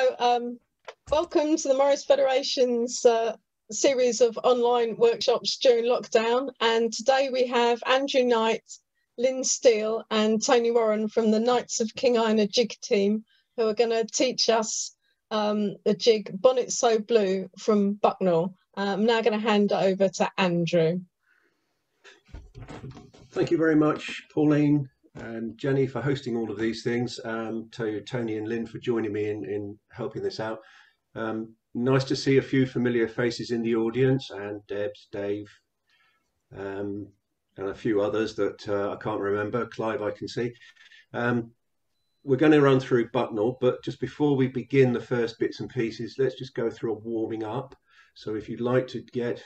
So, um, welcome to the Morris Federation's uh, series of online workshops during lockdown. And today we have Andrew Knight, Lin Steel, and Tony Warren from the Knights of King Ina jig team, who are going to teach us um, the jig Bonnet So Blue from Bucknell. Uh, I'm now going to hand over to Andrew. Thank you very much, Pauline and Jenny for hosting all of these things, um, to Tony and Lin for joining me in, in helping this out. Um, nice to see a few familiar faces in the audience and Debs, Dave, um, and a few others that uh, I can't remember. Clive, I can see. Um, we're going to run through Bucknell, but just before we begin the first bits and pieces, let's just go through a warming up. So if you'd like to get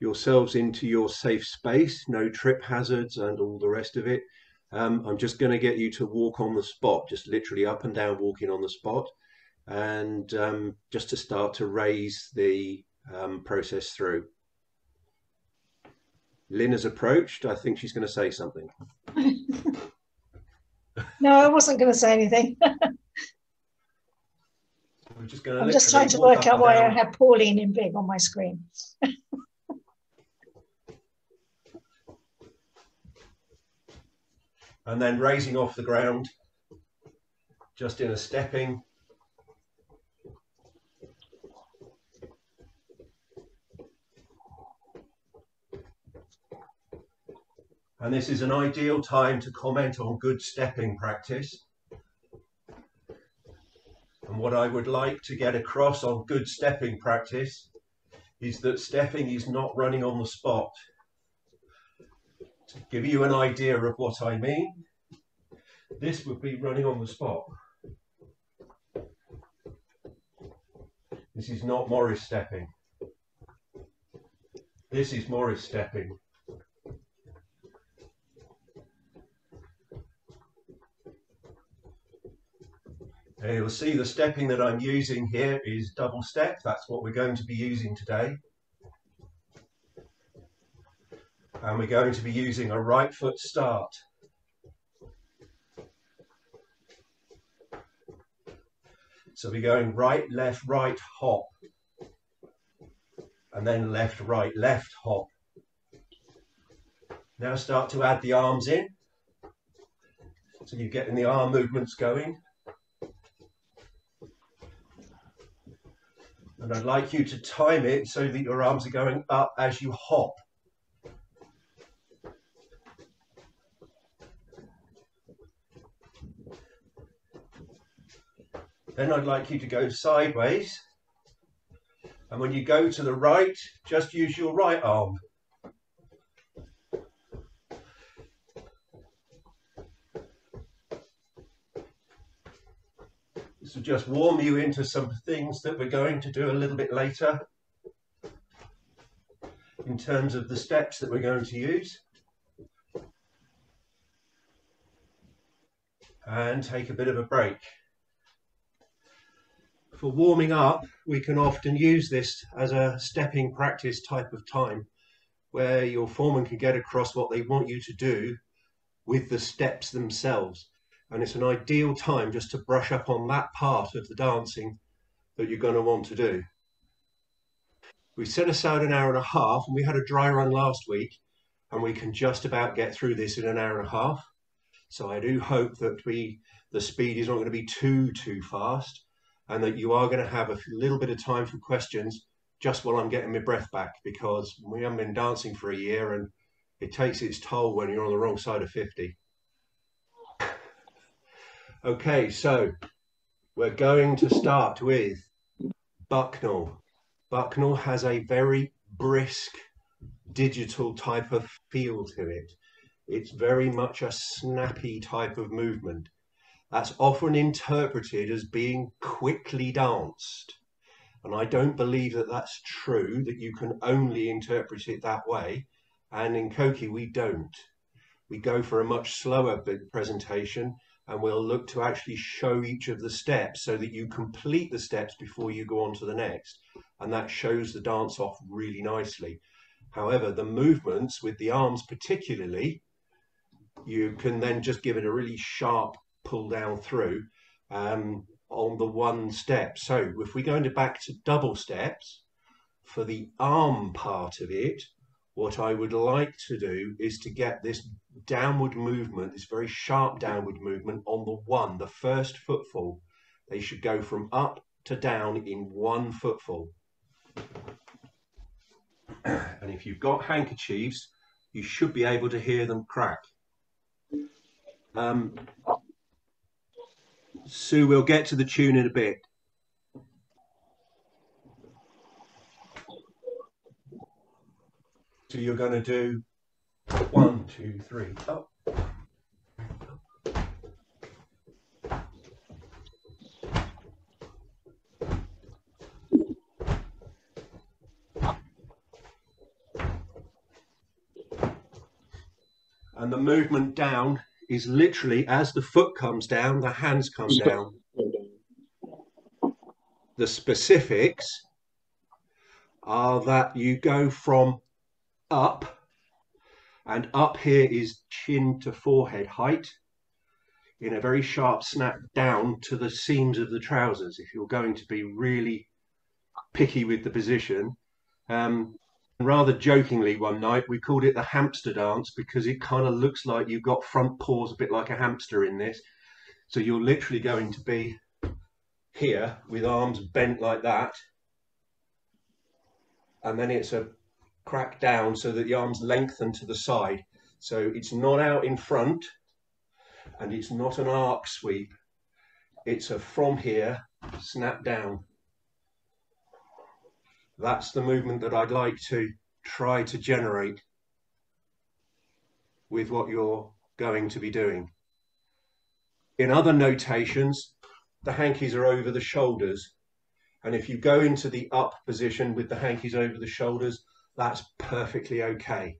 yourselves into your safe space, no trip hazards and all the rest of it, um, I'm just going to get you to walk on the spot, just literally up and down walking on the spot, and um, just to start to raise the um, process through. Lin has approached. I think she's going to say something. no, I wasn't going to say anything. just I'm just trying to work out why I have Pauline in big on my screen. and then raising off the ground just in a stepping. And this is an ideal time to comment on good stepping practice. And what I would like to get across on good stepping practice is that stepping is not running on the spot to give you an idea of what I mean, this would be running on the spot. This is not Morris stepping. This is Morris stepping. And you'll see the stepping that I'm using here is double step. That's what we're going to be using today. And we're going to be using a right foot start. So we're going right, left, right, hop, and then left, right, left, hop. Now start to add the arms in. So you're getting the arm movements going. And I'd like you to time it so that your arms are going up as you hop. Then I'd like you to go sideways. And when you go to the right, just use your right arm. This will just warm you into some things that we're going to do a little bit later in terms of the steps that we're going to use. And take a bit of a break for warming up, we can often use this as a stepping practice type of time where your foreman can get across what they want you to do with the steps themselves. And it's an ideal time just to brush up on that part of the dancing that you're going to want to do. We set aside an hour and a half and we had a dry run last week and we can just about get through this in an hour and a half. So I do hope that we the speed is not going to be too, too fast and that you are going to have a little bit of time for questions just while I'm getting my breath back because we haven't been dancing for a year and it takes its toll when you're on the wrong side of 50. Okay, so we're going to start with Bucknell. Bucknell has a very brisk digital type of feel to it. It's very much a snappy type of movement that's often interpreted as being quickly danced. And I don't believe that that's true, that you can only interpret it that way. And in Koki, we don't. We go for a much slower presentation and we'll look to actually show each of the steps so that you complete the steps before you go on to the next. And that shows the dance off really nicely. However, the movements with the arms particularly, you can then just give it a really sharp pull down through. Um, on the one step. So if we go into back to double steps, for the arm part of it, what I would like to do is to get this downward movement, this very sharp downward movement on the one, the first footfall. They should go from up to down in one footfall. and if you've got handkerchiefs, you should be able to hear them crack. Um, Sue, we'll get to the tune in a bit. So you're going to do one, two, three, up. And the movement down is literally as the foot comes down, the hands come down. The specifics are that you go from up, and up here is chin to forehead height in a very sharp snap down to the seams of the trousers if you're going to be really picky with the position. Um, rather jokingly one night we called it the hamster dance because it kind of looks like you've got front paws a bit like a hamster in this. So you're literally going to be here with arms bent like that. And then it's a crack down so that the arms lengthen to the side. So it's not out in front and it's not an arc sweep. It's a from here snap down that's the movement that I'd like to try to generate with what you're going to be doing. In other notations, the hankies are over the shoulders. And if you go into the up position with the hankies over the shoulders, that's perfectly okay.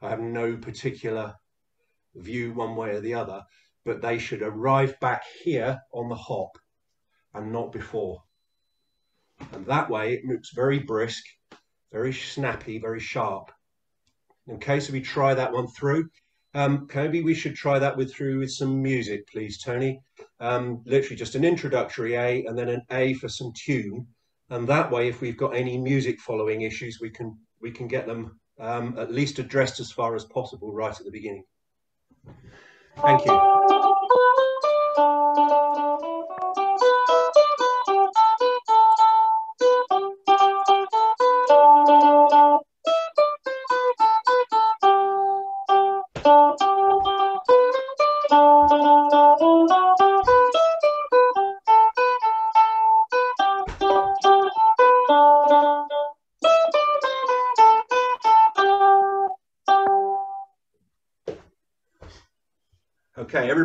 I have no particular view one way or the other, but they should arrive back here on the hop and not before. And that way it looks very brisk, very snappy, very sharp. Okay, so we try that one through. Um, maybe we should try that with through with some music, please, Tony. Um, literally just an introductory A and then an A for some tune. And that way, if we've got any music following issues, we can we can get them um, at least addressed as far as possible right at the beginning. Thank you.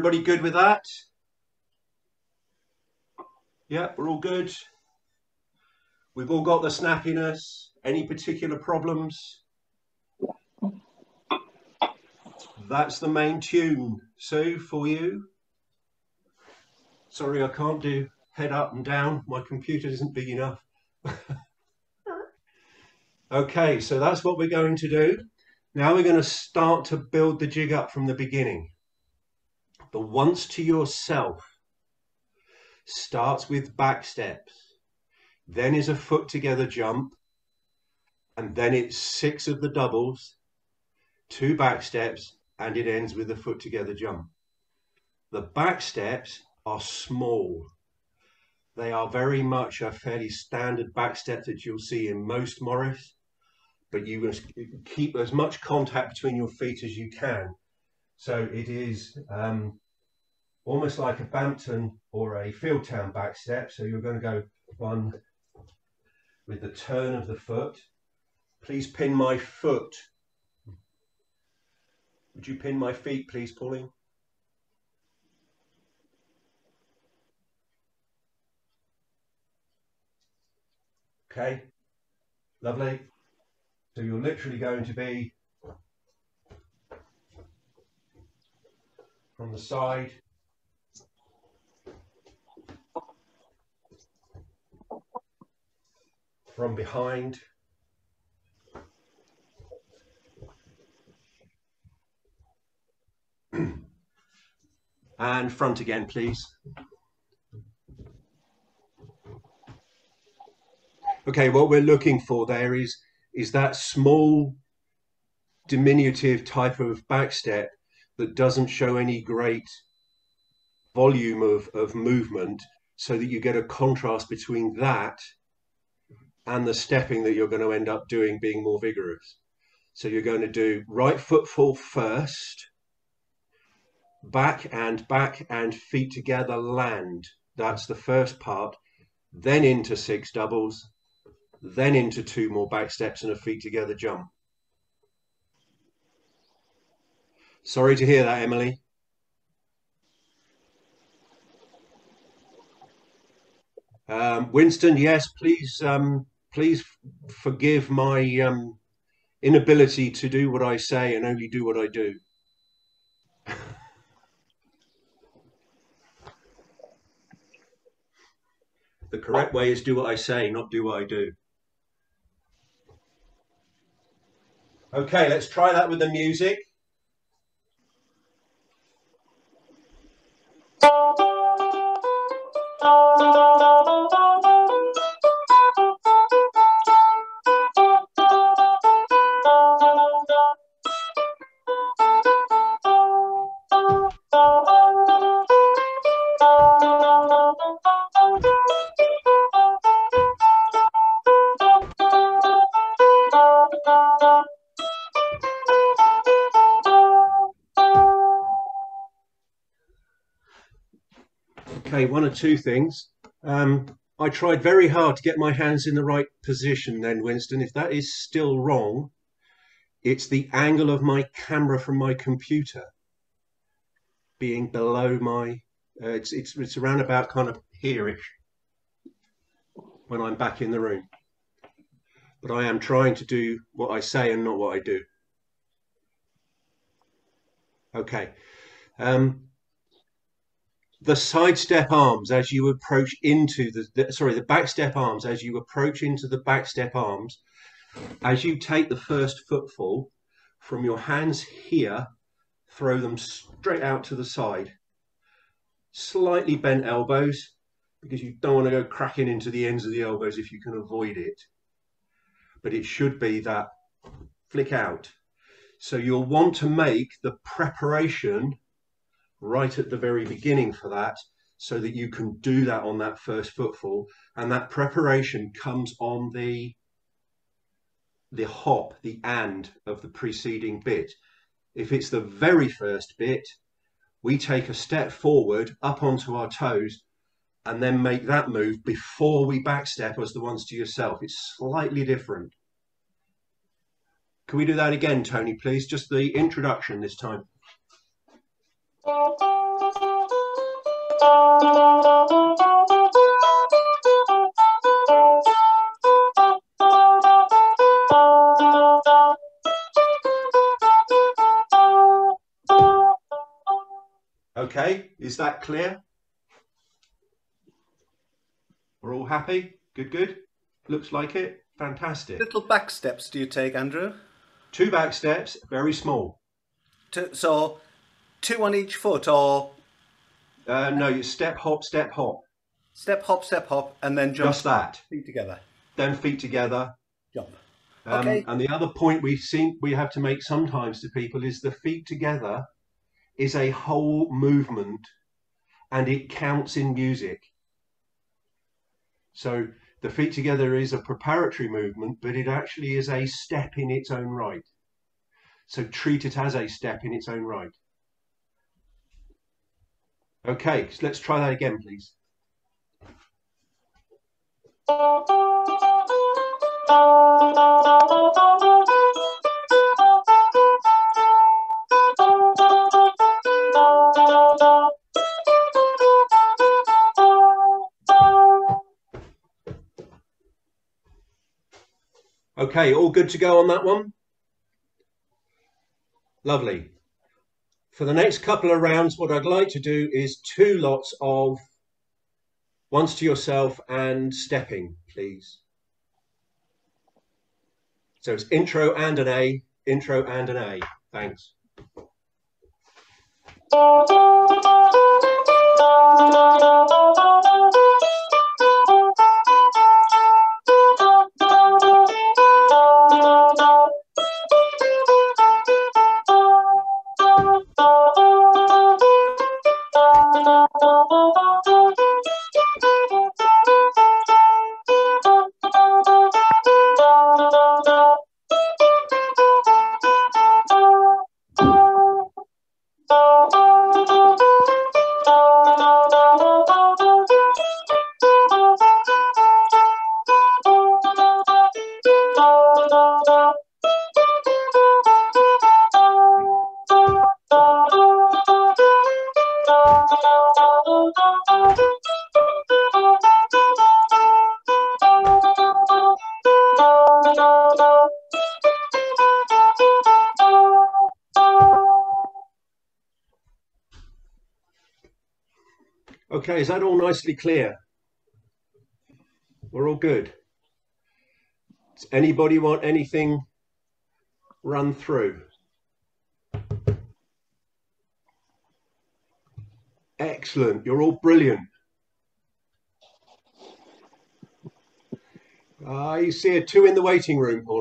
Everybody good with that? Yeah, we're all good. We've all got the snappiness. Any particular problems? That's the main tune. Sue, for you. Sorry, I can't do head up and down. My computer isn't big enough. okay, so that's what we're going to do. Now we're going to start to build the jig up from the beginning. The once to yourself starts with back steps, then is a foot together jump, and then it's six of the doubles, two back steps, and it ends with a foot together jump. The back steps are small. They are very much a fairly standard back step that you'll see in most Morris, but you must keep as much contact between your feet as you can so it is um, almost like a Bampton or a Fieldtown back step. So you're going to go one with the turn of the foot. Please pin my foot. Would you pin my feet, please, Pauline? Okay, lovely. So you're literally going to be from the side. From behind. and front again, please. Okay, what we're looking for there is, is that small diminutive type of back step that doesn't show any great volume of, of movement so that you get a contrast between that and the stepping that you're going to end up doing being more vigorous. So you're going to do right foot full first, back and back and feet together land. That's the first part. Then into six doubles, then into two more back steps and a feet together jump. Sorry to hear that, Emily. Um, Winston, yes, please, um, please forgive my um, inability to do what I say and only do what I do. the correct way is do what I say, not do what I do. Okay, let's try that with the music. Okay, one or two things. Um, I tried very hard to get my hands in the right position then, Winston. If that is still wrong, it's the angle of my camera from my computer being below my, uh, it's, it's, it's around about kind of here-ish when I'm back in the room. But I am trying to do what I say and not what I do. Okay. Um, the side step arms as you approach into the, the, sorry the back step arms as you approach into the back step arms as you take the first footfall from your hands here throw them straight out to the side. Slightly bent elbows because you don't want to go cracking into the ends of the elbows if you can avoid it. But it should be that flick out. So you'll want to make the preparation right at the very beginning for that so that you can do that on that first footfall. And that preparation comes on the the hop the and of the preceding bit. If it's the very first bit we take a step forward up onto our toes and then make that move before we backstep as the ones to yourself. It's slightly different. Can we do that again tony please? Just the introduction this time Okay, is that clear? We're all happy? Good, good. Looks like it. Fantastic. Little back steps do you take, Andrew? Two back steps, very small. so two on each foot or? Uh, no you step hop step hop. Step hop step hop and then jump just that. feet together. Then feet together. Jump. Um, okay. and the other point we seem we have to make sometimes to people is the feet together is a whole movement and it counts in music. So the feet together is a preparatory movement but it actually is a step in its own right. So treat it as a step in its own right Okay, so let's try that again, please. Okay, all good to go on that one? Lovely for the next couple of rounds, what I'd like to do is two lots of once to yourself and stepping, please. So it's intro and an A, intro and an A. Thanks. Okay, is that all nicely clear? We're all good. Does anybody want anything run through? Excellent. You're all brilliant. Ah, I see a two in the waiting room, Pauline.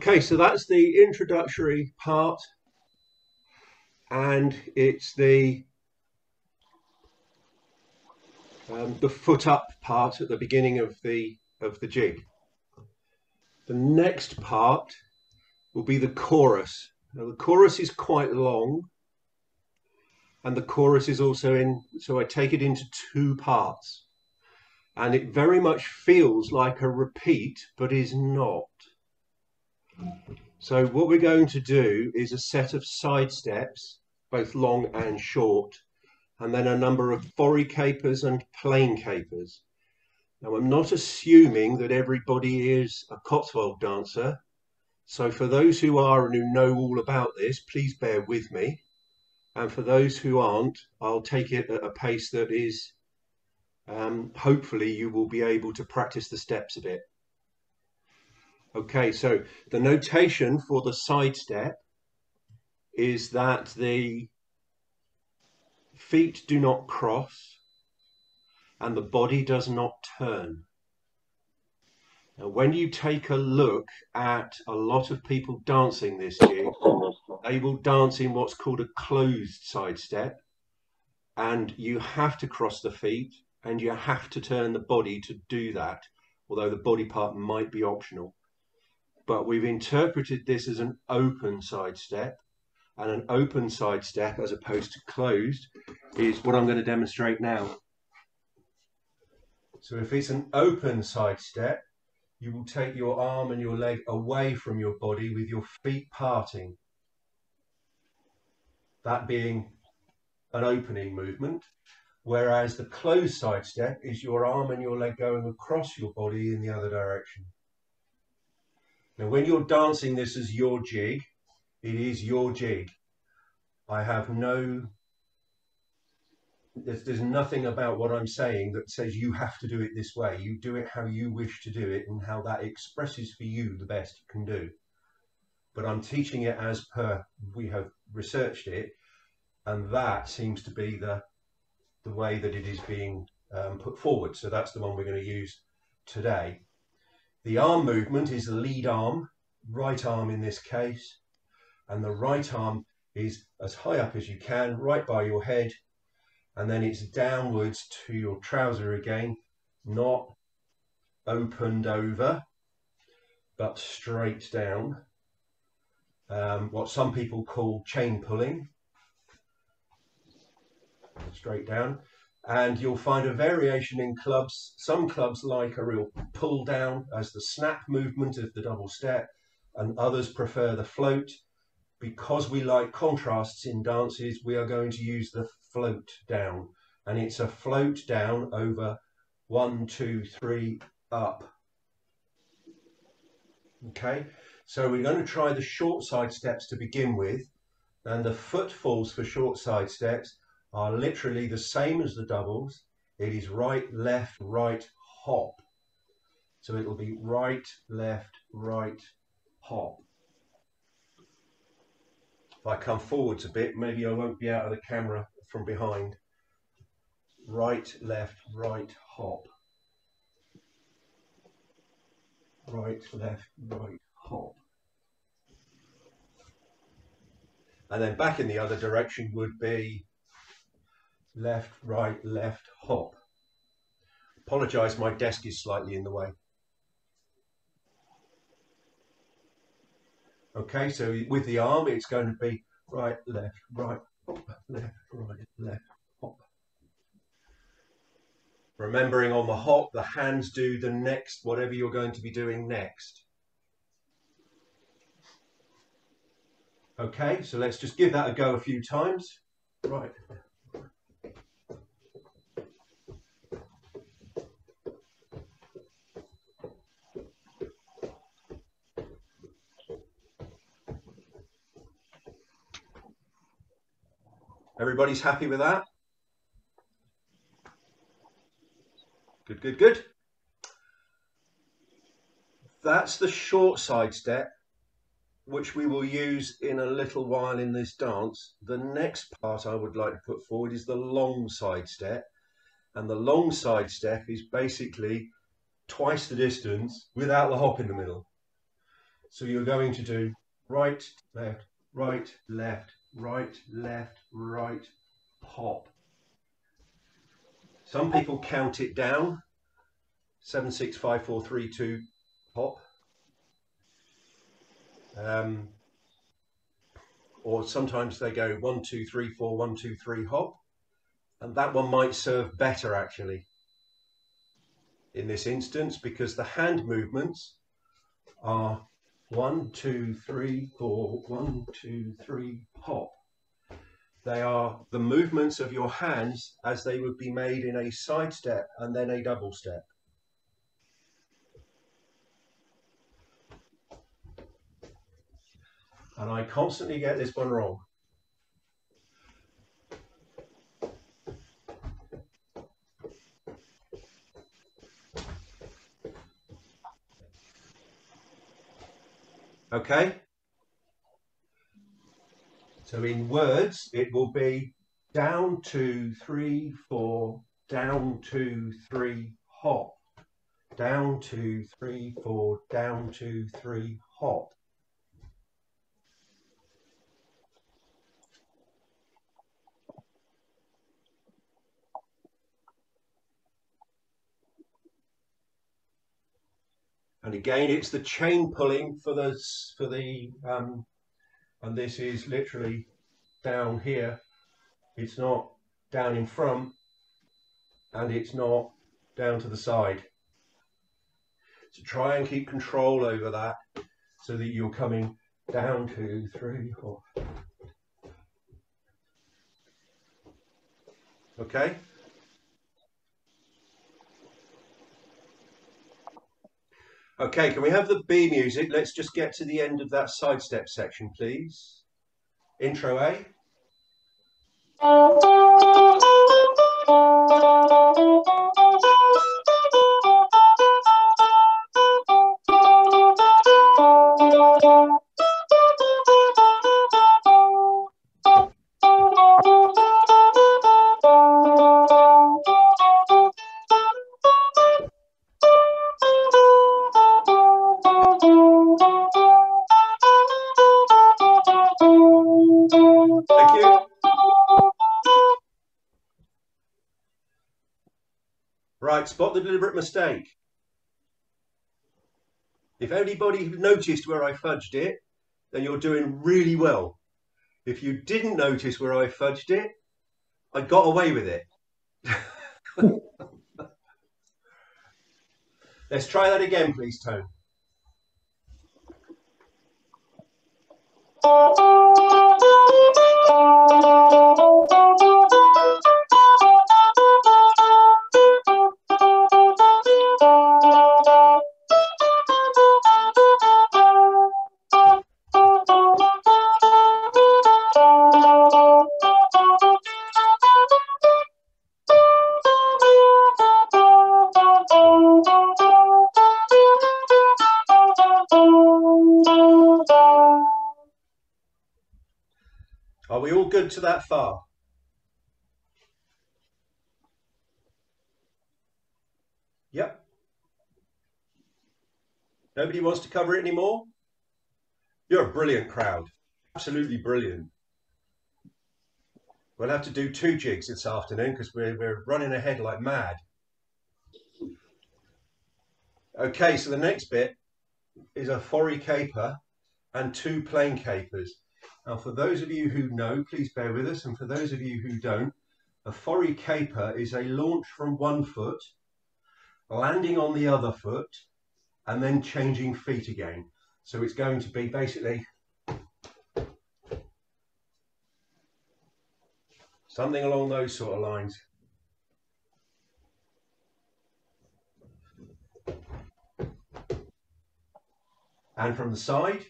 Okay, so that's the introductory part, and it's the um, the foot up part at the beginning of the of the jig. The next part will be the chorus. Now the chorus is quite long, and the chorus is also in. So I take it into two parts and it very much feels like a repeat, but is not. So what we're going to do is a set of side steps, both long and short, and then a number of volley capers and plain capers. Now I'm not assuming that everybody is a Cotswold dancer. So for those who are and who know all about this, please bear with me. And for those who aren't, I'll take it at a pace that is um, hopefully you will be able to practice the steps a bit. Okay, so the notation for the side step is that the feet do not cross and the body does not turn. Now, when you take a look at a lot of people dancing this year, they will dance in what's called a closed side step, and you have to cross the feet and you have to turn the body to do that, although the body part might be optional. But we've interpreted this as an open side step, and an open side step as opposed to closed is what I'm going to demonstrate now. So if it's an open side step, you will take your arm and your leg away from your body with your feet parting. That being an opening movement. Whereas the closed side step is your arm and your leg going across your body in the other direction. Now, when you're dancing this as your jig, it is your jig. I have no, there's, there's nothing about what I'm saying that says you have to do it this way. You do it how you wish to do it and how that expresses for you the best you can do. But I'm teaching it as per we have researched it, and that seems to be the the way that it is being um, put forward. So that's the one we're going to use today. The arm movement is the lead arm, right arm in this case, and the right arm is as high up as you can, right by your head, and then it's downwards to your trouser again, not opened over, but straight down. Um, what some people call chain pulling straight down. And you'll find a variation in clubs. Some clubs like a real pull down as the snap movement of the double step, and others prefer the float. Because we like contrasts in dances, we are going to use the float down. And it's a float down over one, two, three, up. Okay, so we're going to try the short side steps to begin with. And the footfalls for short side steps are literally the same as the doubles. It is right, left, right, hop. So it'll be right, left, right, hop. If I come forwards a bit, maybe I won't be out of the camera from behind. Right, left, right, hop. Right, left, right, hop. And then back in the other direction would be left, right, left, hop. Apologise, my desk is slightly in the way. Okay, so with the arm, it's going to be right, left, right, hop, left, right, left, hop. Remembering on the hop, the hands do the next, whatever you're going to be doing next. Okay, so let's just give that a go a few times. Right, Everybody's happy with that? Good, good, good. That's the short side step, which we will use in a little while in this dance. The next part I would like to put forward is the long side step. And the long side step is basically twice the distance without the hop in the middle. So you're going to do right, left, right, left, right, left, right, pop. Some people count it down, seven, six, five, four, three, two, pop. Um, or sometimes they go one, two, three, four, one, two, three, hop. And that one might serve better actually in this instance because the hand movements are one, two, three, four, one, two, three. They are the movements of your hands as they would be made in a side step and then a double step. And I constantly get this one wrong. Okay? So in words, it will be down, two, three, four, down, two, three, hop. Down, two, three, four, down, two, three, hop. And again, it's the chain pulling for the, for the um, and this is literally down here. It's not down in front and it's not down to the side. So try and keep control over that so that you're coming down two, three, four. Okay? Okay, can we have the B music? Let's just get to the end of that sidestep section, please. Intro A. spot the deliberate mistake. If anybody noticed where I fudged it, then you're doing really well. If you didn't notice where I fudged it, I got away with it. Let's try that again, please, Tone. To that far? Yep. Nobody wants to cover it anymore? You're a brilliant crowd. Absolutely brilliant. We'll have to do two jigs this afternoon because we're, we're running ahead like mad. Okay, so the next bit is a forry caper and two plain capers. Now, for those of you who know, please bear with us. And for those of you who don't, a forry caper is a launch from one foot, landing on the other foot, and then changing feet again. So it's going to be basically something along those sort of lines. And from the side,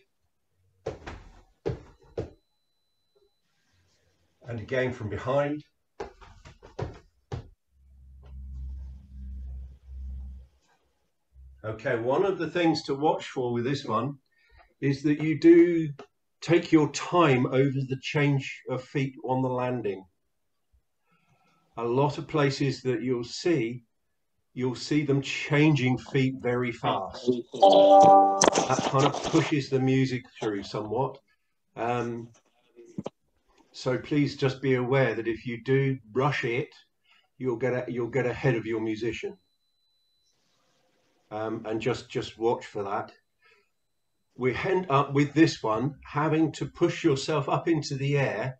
again from behind. Okay, one of the things to watch for with this one is that you do take your time over the change of feet on the landing. A lot of places that you'll see, you'll see them changing feet very fast. That kind of pushes the music through somewhat. Um, so please just be aware that if you do rush it, you'll get a, you'll get ahead of your musician. Um, and just just watch for that we end up with this one having to push yourself up into the air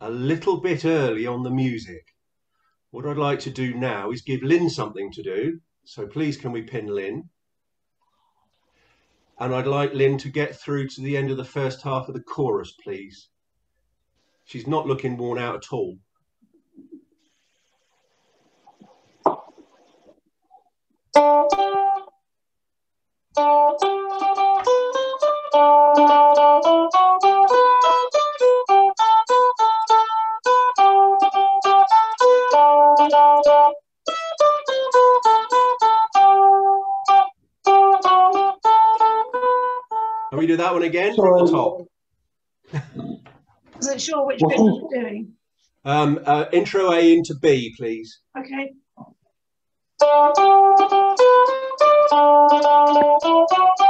a little bit early on the music. What I'd like to do now is give Lin something to do. So please can we pin Lin? And I'd like Lin to get through to the end of the first half of the chorus, please. She's not looking worn out at all. Can we do that one again from the top? Wasn't sure which bit you were doing. Um, uh, intro A into B, please. Okay.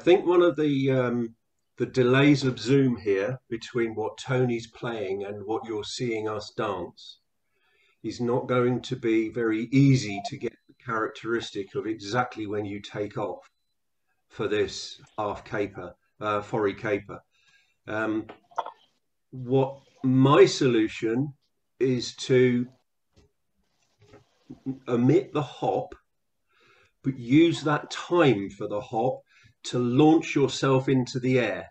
think one of the um, the delays of Zoom here between what Tony's playing and what you're seeing us dance is not going to be very easy to get the characteristic of exactly when you take off for this half caper, uh, forry caper. Um, what my solution is to omit the hop but use that time for the hop to launch yourself into the air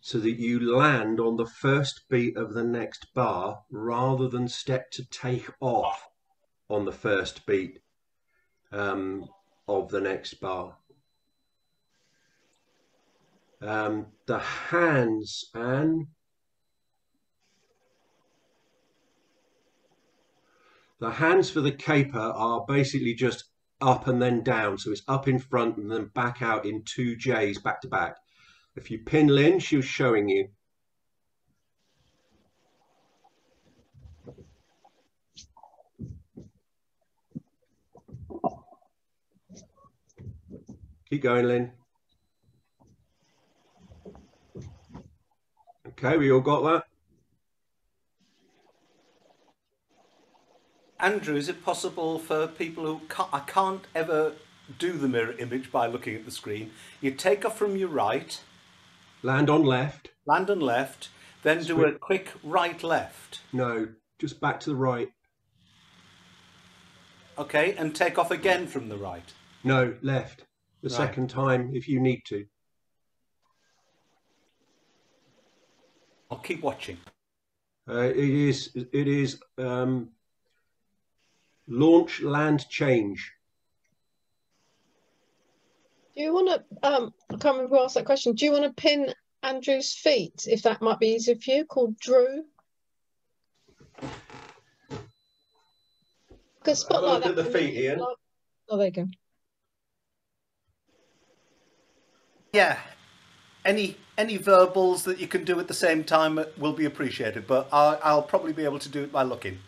so that you land on the first beat of the next bar rather than step to take off on the first beat um, of the next bar. Um, the hands and the hands for the caper are basically just up and then down. So it's up in front and then back out in two J's back to back. If you pin Lin, she was showing you. Keep going, Lin. Okay, we all got that? Andrew, is it possible for people who can't, I can't ever do the mirror image by looking at the screen? You take off from your right, Land on left. land on left, then do a quick right left. No, just back to the right. Okay, and take off again from the right. No, left. The Right. second time if you need to. I'll keep watching. Uh, it is it is um, launch land change. Do you want to, um, I can't remember who asked that question. Do you want to pin Andrew's feet, if that might be easier for you, called Drew? Because Have a spotlight look at that the feet, be- Ian. Oh, there you go. Yeah. Any any verbals that you can do at the same time will be appreciated, but I'll, I'll probably be able to do it by looking.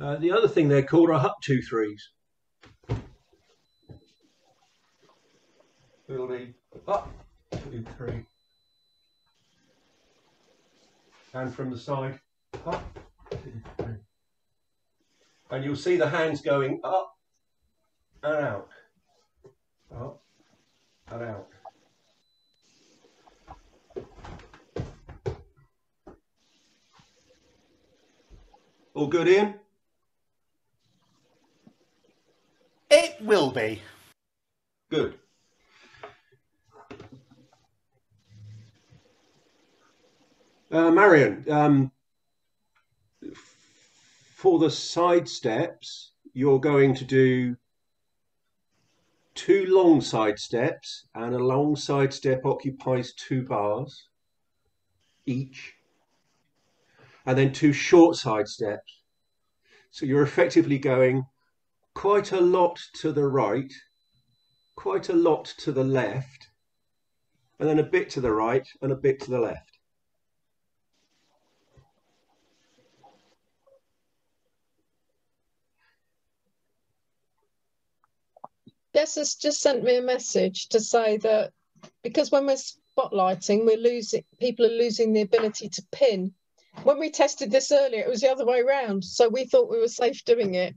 Uh, the other thing they're called are HUT23s. threes. It'll be two three, And from the side, up, two, three. And you'll see the hands going up and out, up and out. All good, Ian? It will be. Good. Uh, Marion, um, for the side steps, you're going to do two long side steps, and a long side step occupies two bars each, and then two short side steps. So you're effectively going quite a lot to the right, quite a lot to the left, and then a bit to the right and a bit to the left. Des has just sent me a message to say that because when we're spotlighting, we're losing people are losing the ability to pin. When we tested this earlier, it was the other way around. So we thought we were safe doing it.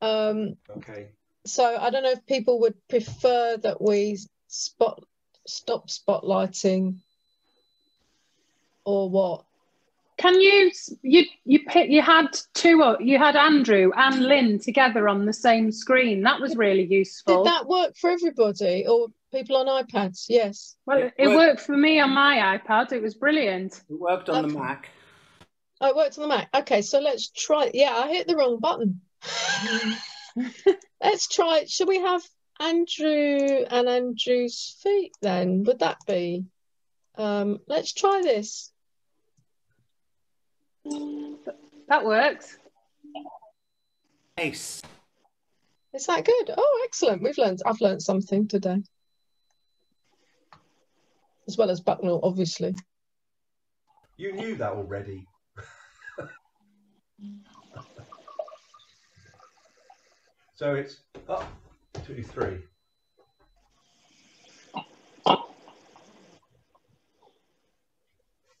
Um, Okay. so I don't know if people would prefer that we spot stop spotlighting or what. Can you you you pick, you had two you had Andrew and Lin together on the same screen. That was really useful. Did that work for everybody or people on iPads? Yes. well, it, It worked. worked for me on my iPad. It was brilliant. It worked on the Mac. Oh, it worked on the Mac. Okay, so let's try. Yeah, I hit the wrong button. let's try. Should we have Andrew and Andrew's feet then? Would that be? Um, let's try this. That works. Ace. Is that good? Oh, excellent. We've learned. I've learned something today, as well as Bucknell, obviously. You knew that already. so it's up, two, three.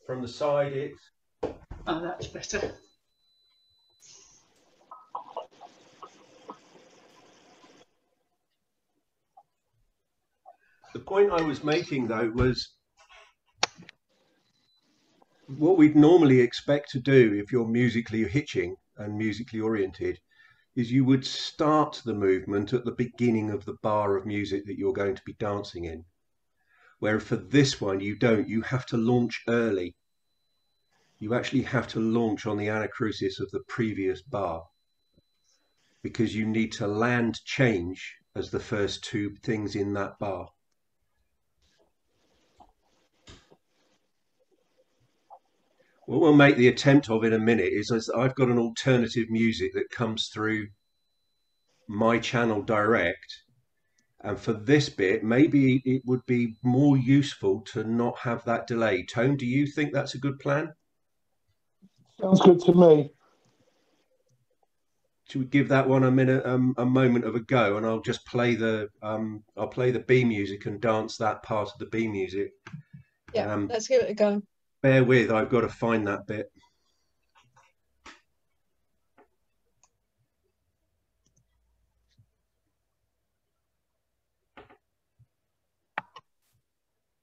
From the side, it's Oh, that's better. The point I was making though was what we'd normally expect to do if you're musically hitching and musically oriented is you would start the movement at the beginning of the bar of music that you're going to be dancing in. Where for this one, you don't, you have to launch early. You actually have to launch on the anacrusis of the previous bar because you need to land change as the first two things in that bar. What we'll make the attempt of in a minute is as I've got an alternative music that comes through my channel direct. And for this bit, maybe it would be more useful to not have that delay. Tone, do you think that's a good plan? Sounds good to me. Should we give that one a minute, um, a moment of a go, and I'll just play the, um, I'll play the B music and dance that part of the B music. Yeah, Um, let's give it a go. Bear with, I've got to find that bit.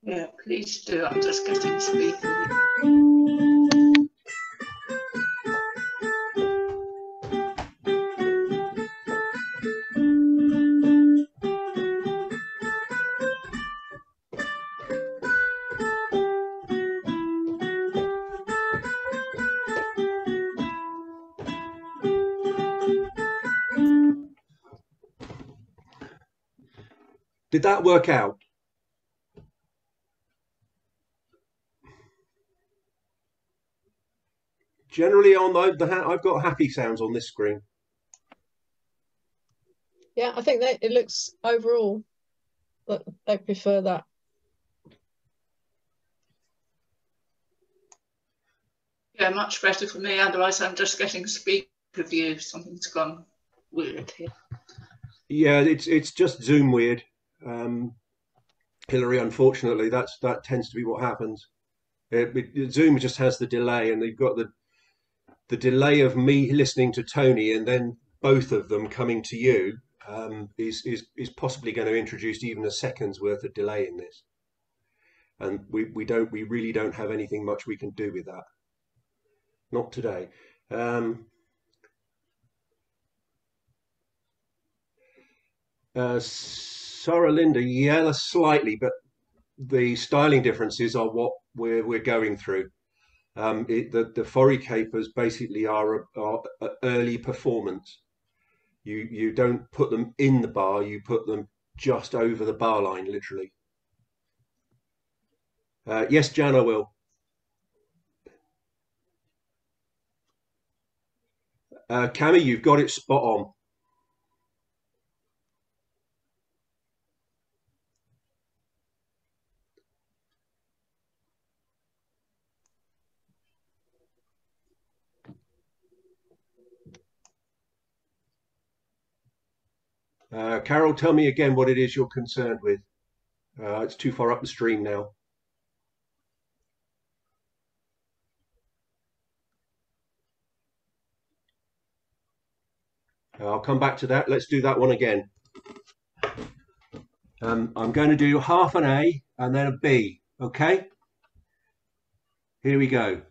Yeah, please do. I'm just getting speaker. That work out? Generally, on the, the ha- I've got happy sounds on this screen. Yeah, I think that it looks overall that they prefer that. Yeah, much better for me. Otherwise, I'm just getting speaker view. Something's gone weird here. Yeah, it's it's just Zoom weird. Um, Hillary, unfortunately, that's that tends to be what happens. It, it, Zoom just has the delay, and they've got the the delay of me listening to Tony and then both of them coming to you um, is, is is possibly going to introduce even a second's worth of delay in this, and we we don't we really don't have anything much we can do with that. Not today. Um, uh, Sarah Linda, yeah, slightly, but the styling differences are what we're we're going through. Um, it, the the Forry capers basically are, a, are a early performance. You you don't put them in the bar, you put them just over the bar line, literally. Uh, yes, Jan, I will. Uh, Cami, you've got it spot on. Uh, Carol, tell me again what it is you're concerned with. Uh, it's too far up the stream now. I'll come back to that. Let's do that one again. Um, I'm going to do half an A and then a B, okay? Here we go.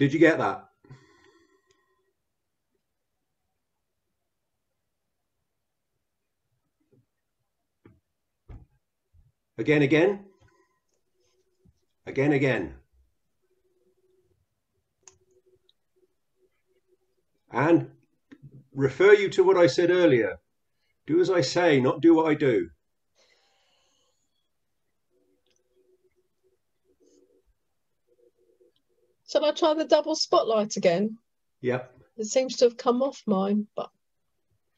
Did you get that? Again, again. Again, again. And refer you to what I said earlier. Do as I say, not do what I do. Shall I try the double spotlight again? Yep. It seems to have come off mine, but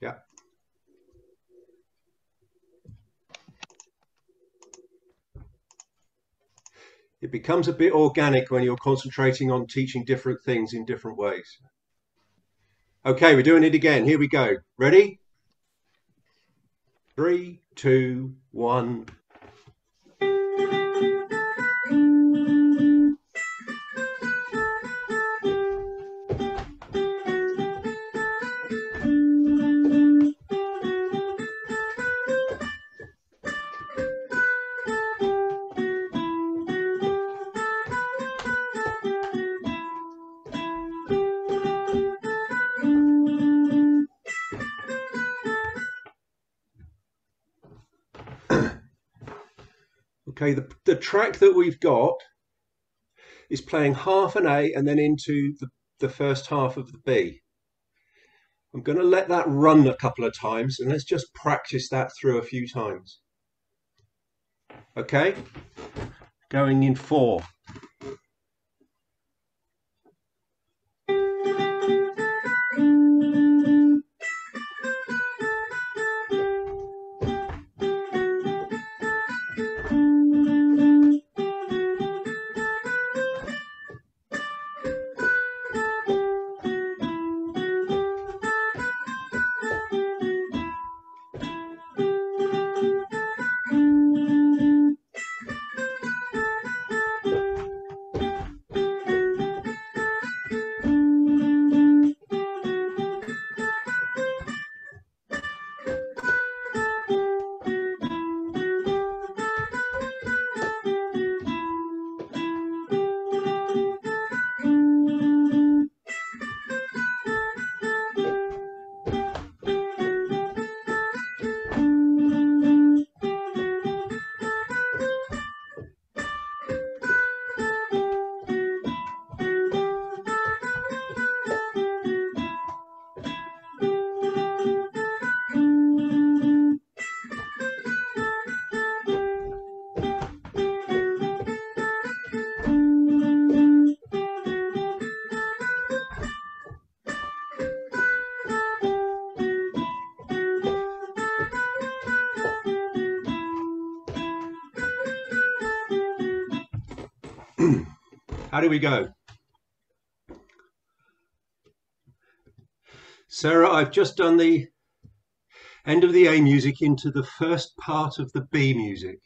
Yeah. It becomes a bit organic when you're concentrating on teaching different things in different ways. Okay, we're doing it again. Here we go. Ready? Three, two, one. Okay, the, the track that we've got is playing half an A and then into the, the first half of the B. I'm going to let that run a couple of times and let's just practice that through a few times. Okay, going in four. Do we go? Sarah, I've just done the end of the A music into the first part of the B music.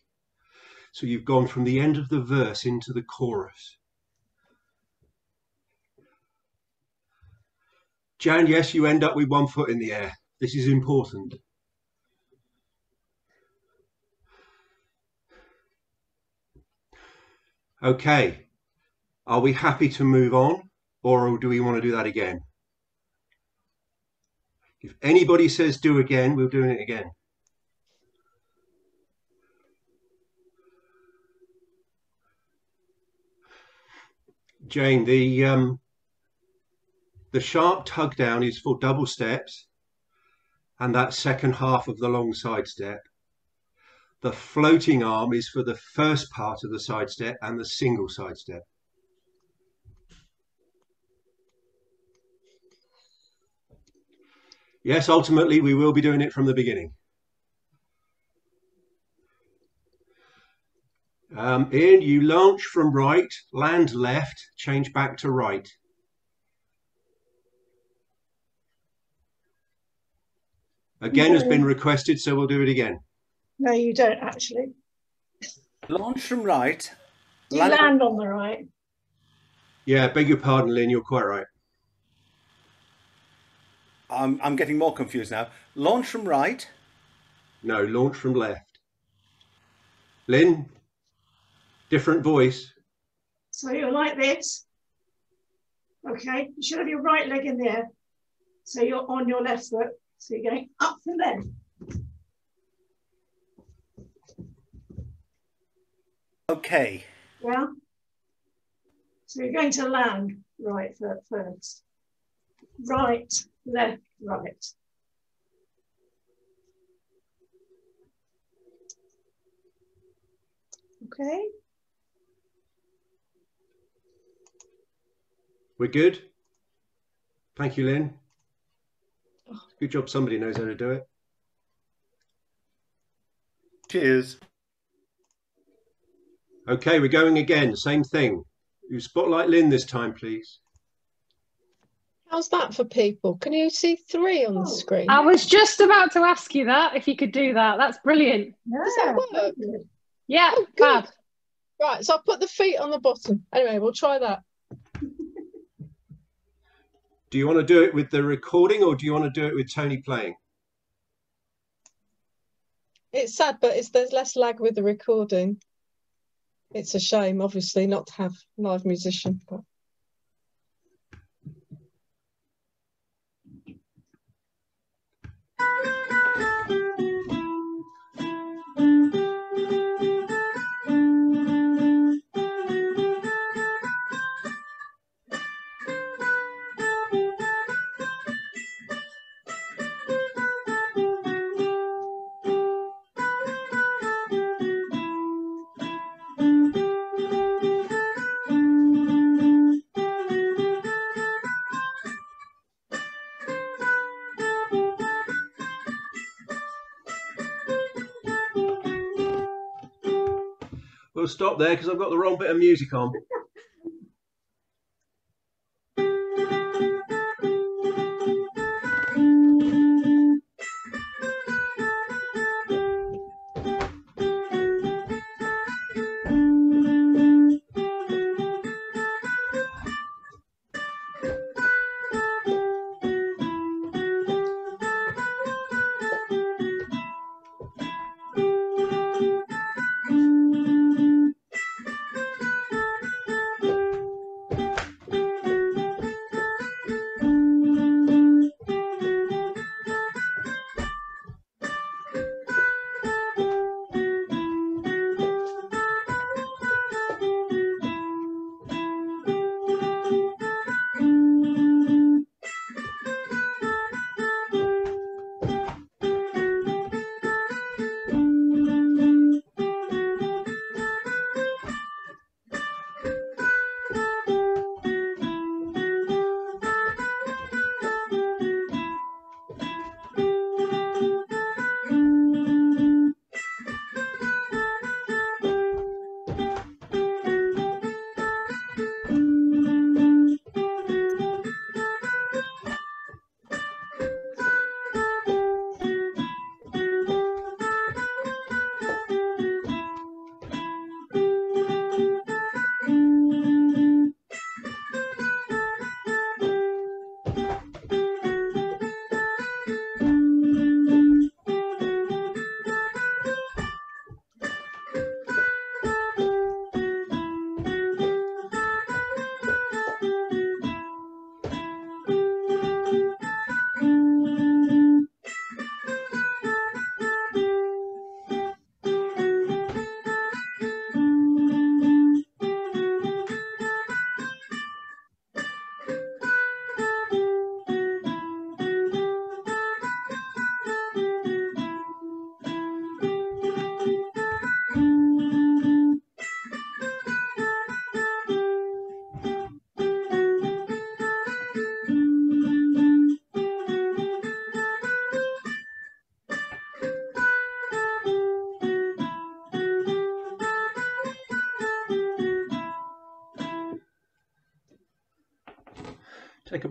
So you've gone from the end of the verse into the chorus. Jan, yes, you end up with one foot in the air. This is important. Okay. Are we happy to move on or do we want to do that again? If anybody says do again, we're doing it again. Jane, the um, the sharp tug down is for double steps and that second half of the long side step. The floating arm is for the first part of the side step and the single side step. Yes, ultimately we will be doing it from the beginning. Um, Ian, you launch from right, land left, change back to right. Again has been requested, so we'll do it again. No, you don't actually. Launch from right. You Land- land on the right. Yeah, beg your pardon, Lin, you're quite right. I'm, I'm getting more confused now. Launch from right. No, launch from left. Lin, different voice. So you're like this. Okay, you should have your right leg in there. So you're on your left foot. So you're going up from there. Okay. Yeah. So you're going to land right foot first. Right, left, right. Okay. We're good. Thank you, Lin. Good job. Somebody knows how to do it. Cheers. Okay, we're going again. Same thing. You spotlight Lin this time, please. How's that for people? Can you see three on the Oh. screen? I was just about to ask you that if you could do that. That's brilliant. Does that work? Yeah, Oh, good. fab. Right, so I'll put the feet on the bottom. Anyway, we'll try that. Do you want to do it with the recording or do you want to do it with Tony playing? It's sad, but it's there's less lag with the recording. It's a shame, obviously, not to have live musician, but Stop there because I've got the wrong bit of music on.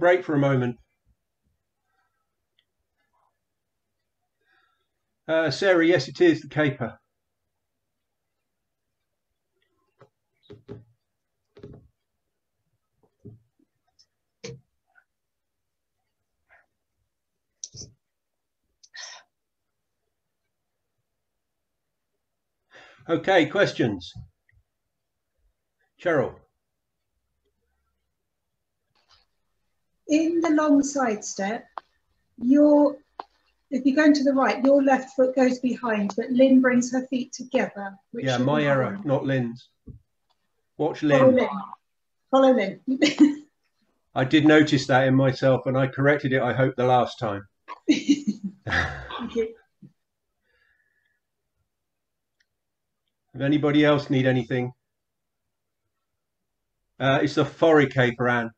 Break for a moment. Uh, Sarah, yes, it is the caper. Okay, questions? Cheryl. In the long side step, your if you're going to the right, your left foot goes behind, but Lin brings her feet together. Yeah, my error, fine. not Lin's. Watch Follow Lin. Lin. Follow Lin. I did notice that in myself and I corrected it, I hope, the last time. Thank you. If anybody else need anything? Uh, it's the Forry caper, Anne.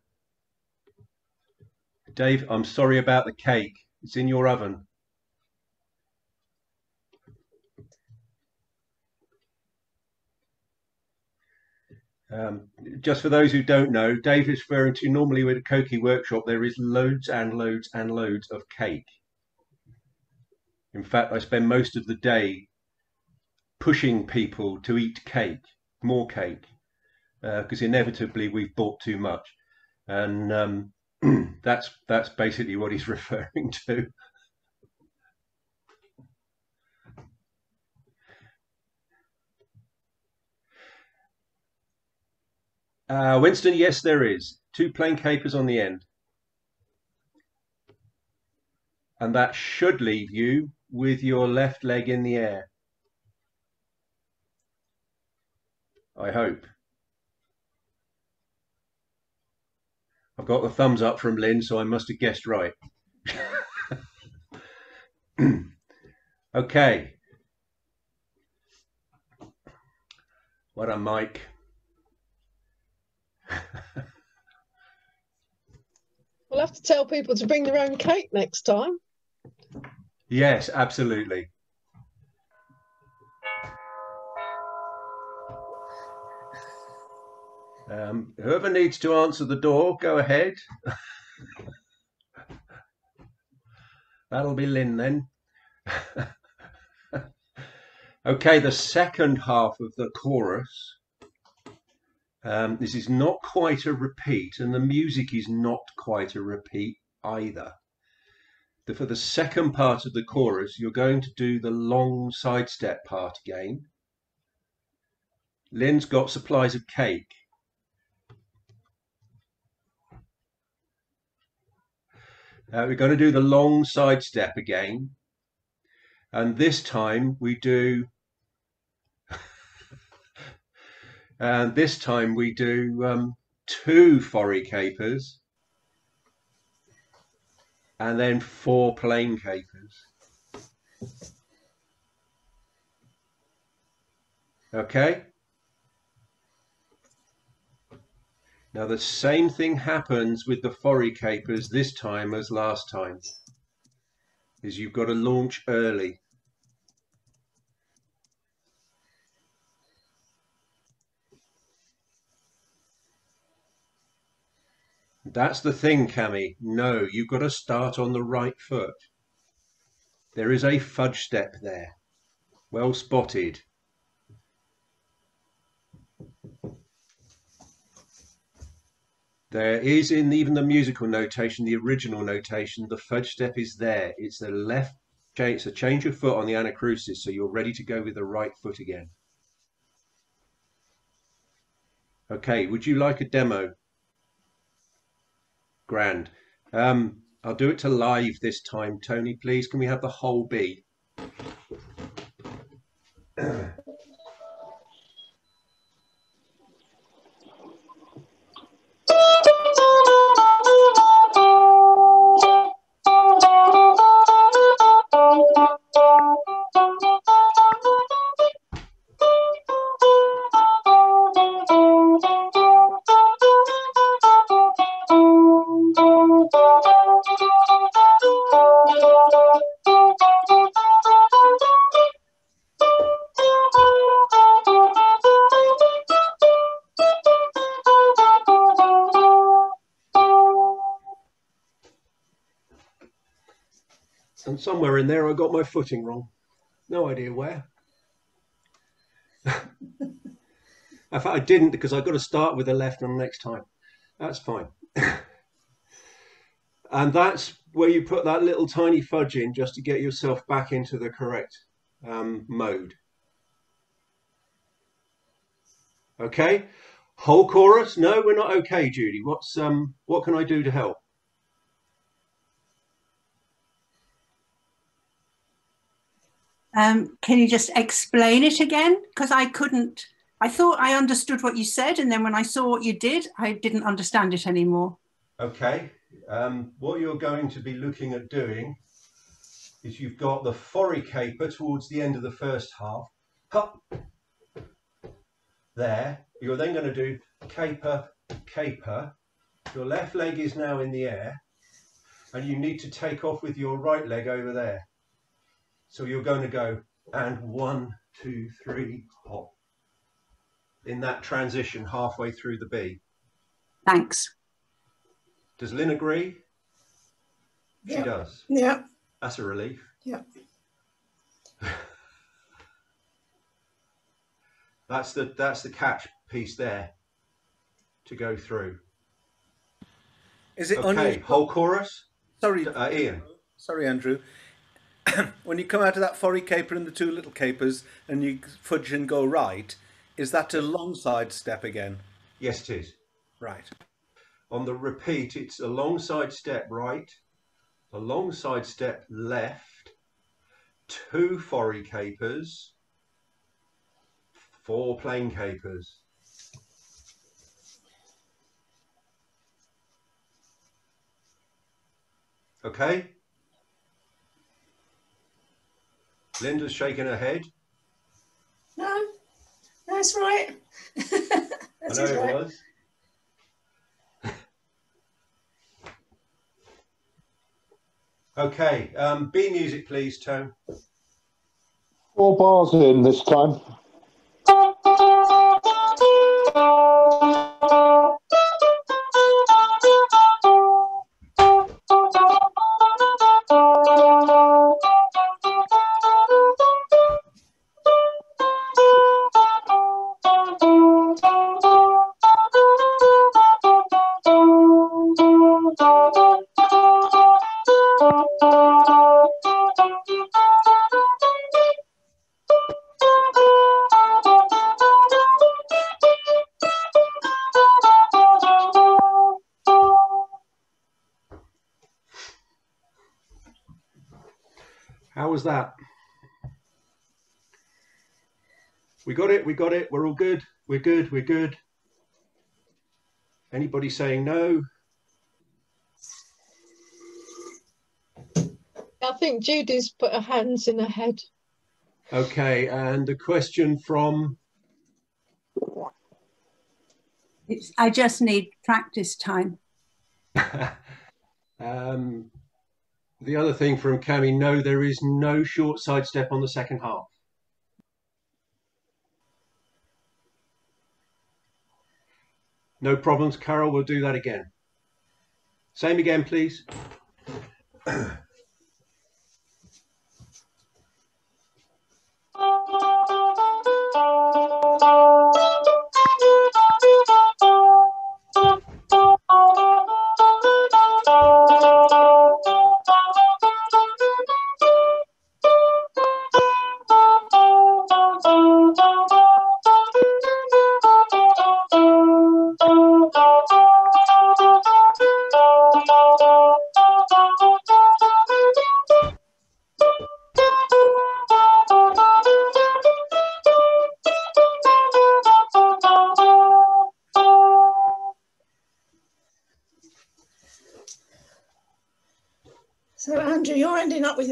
Dave, I'm sorry about the cake. It's in your oven. Um, just for those who don't know, Dave is referring to normally with a Koki workshop, there is loads and loads and loads of cake. In fact, I spend most of the day pushing people to eat cake, more cake, because inevitably we've bought too much, and um, that's that's basically what he's referring to. Uh, Winston, yes, there is two plain capers on the end, and that should leave you with your left leg in the air. I hope. I've got the thumbs up from Lin, so I must have guessed right. okay. What a mic. We'll have to tell people to bring their own cake next time. yes, absolutely. Um, whoever needs to answer the door, go ahead. That'll be Lin then. okay, the second half of the chorus. Um, this is not quite a repeat, and the music is not quite a repeat either. The, for the second part of the chorus, you're going to do the long sidestep part again. Lin's got supplies of cake. Uh, we're going to do the long side step again. And this time we do, and this time we do um, two forry capers and then four plain capers. Okay? Now the same thing happens with the forry capers this time as last time. Is you've got to launch early. That's the thing, Cami. No, you've got to start on the right foot. There is a fudge step there. Well spotted. There is in even the musical notation, the original notation, the fudge step is there. It's a left it's a change of foot on the anacrusis, so you're ready to go with the right foot again. Okay, would you like a demo? Grand. Um, I'll do it to live this time, Tony, please. Can we have the whole B? there, I got my footing wrong. No idea where. in fact, I didn't because I've got to start with the left on next time. That's fine. and that's where you put that little tiny fudge in just to get yourself back into the correct um, mode. Okay, whole chorus? No, we're not okay, Judy. What's um, what can I do to help? Um, can you just explain it again? Because I couldn't, I thought I understood what you said. And then when I saw what you did, I didn't understand it anymore. Okay, um, what you're going to be looking at doing is you've got the forry caper towards the end of the first half. Hop. There. You're then going to do caper, caper. Your left leg is now in the air and you need to take off with your right leg over there. So you're going to go and one, two, three, hop. In that transition halfway through the B. Thanks. Does Lin agree? She does. Yeah. That's a relief. Yeah. That's the that's the catch piece there to go through. Is it on Okay, your whole chorus. sorry, Uh, Ian. sorry, Andrew. when you come out of that forry caper and the two little capers and you fudge and go right, is that a long side step again? Yes, it is. Right. On the repeat, it's a long side step right, a long side step left, two forry capers, four plain capers. Okay? Linda's shaking her head. No, that's right. I know it right. was. okay, um, B music, please, Tone. Four bars in this time. We got it, we got it, we're all good, we're good, we're good. Anybody saying no? I think Judy's put her hands in her head. Okay, and a question from It's, I just need practice time. um, the other thing from Cami, no, there is no short side step on the second half. No problems, Carol, we'll do that again. Same again, please.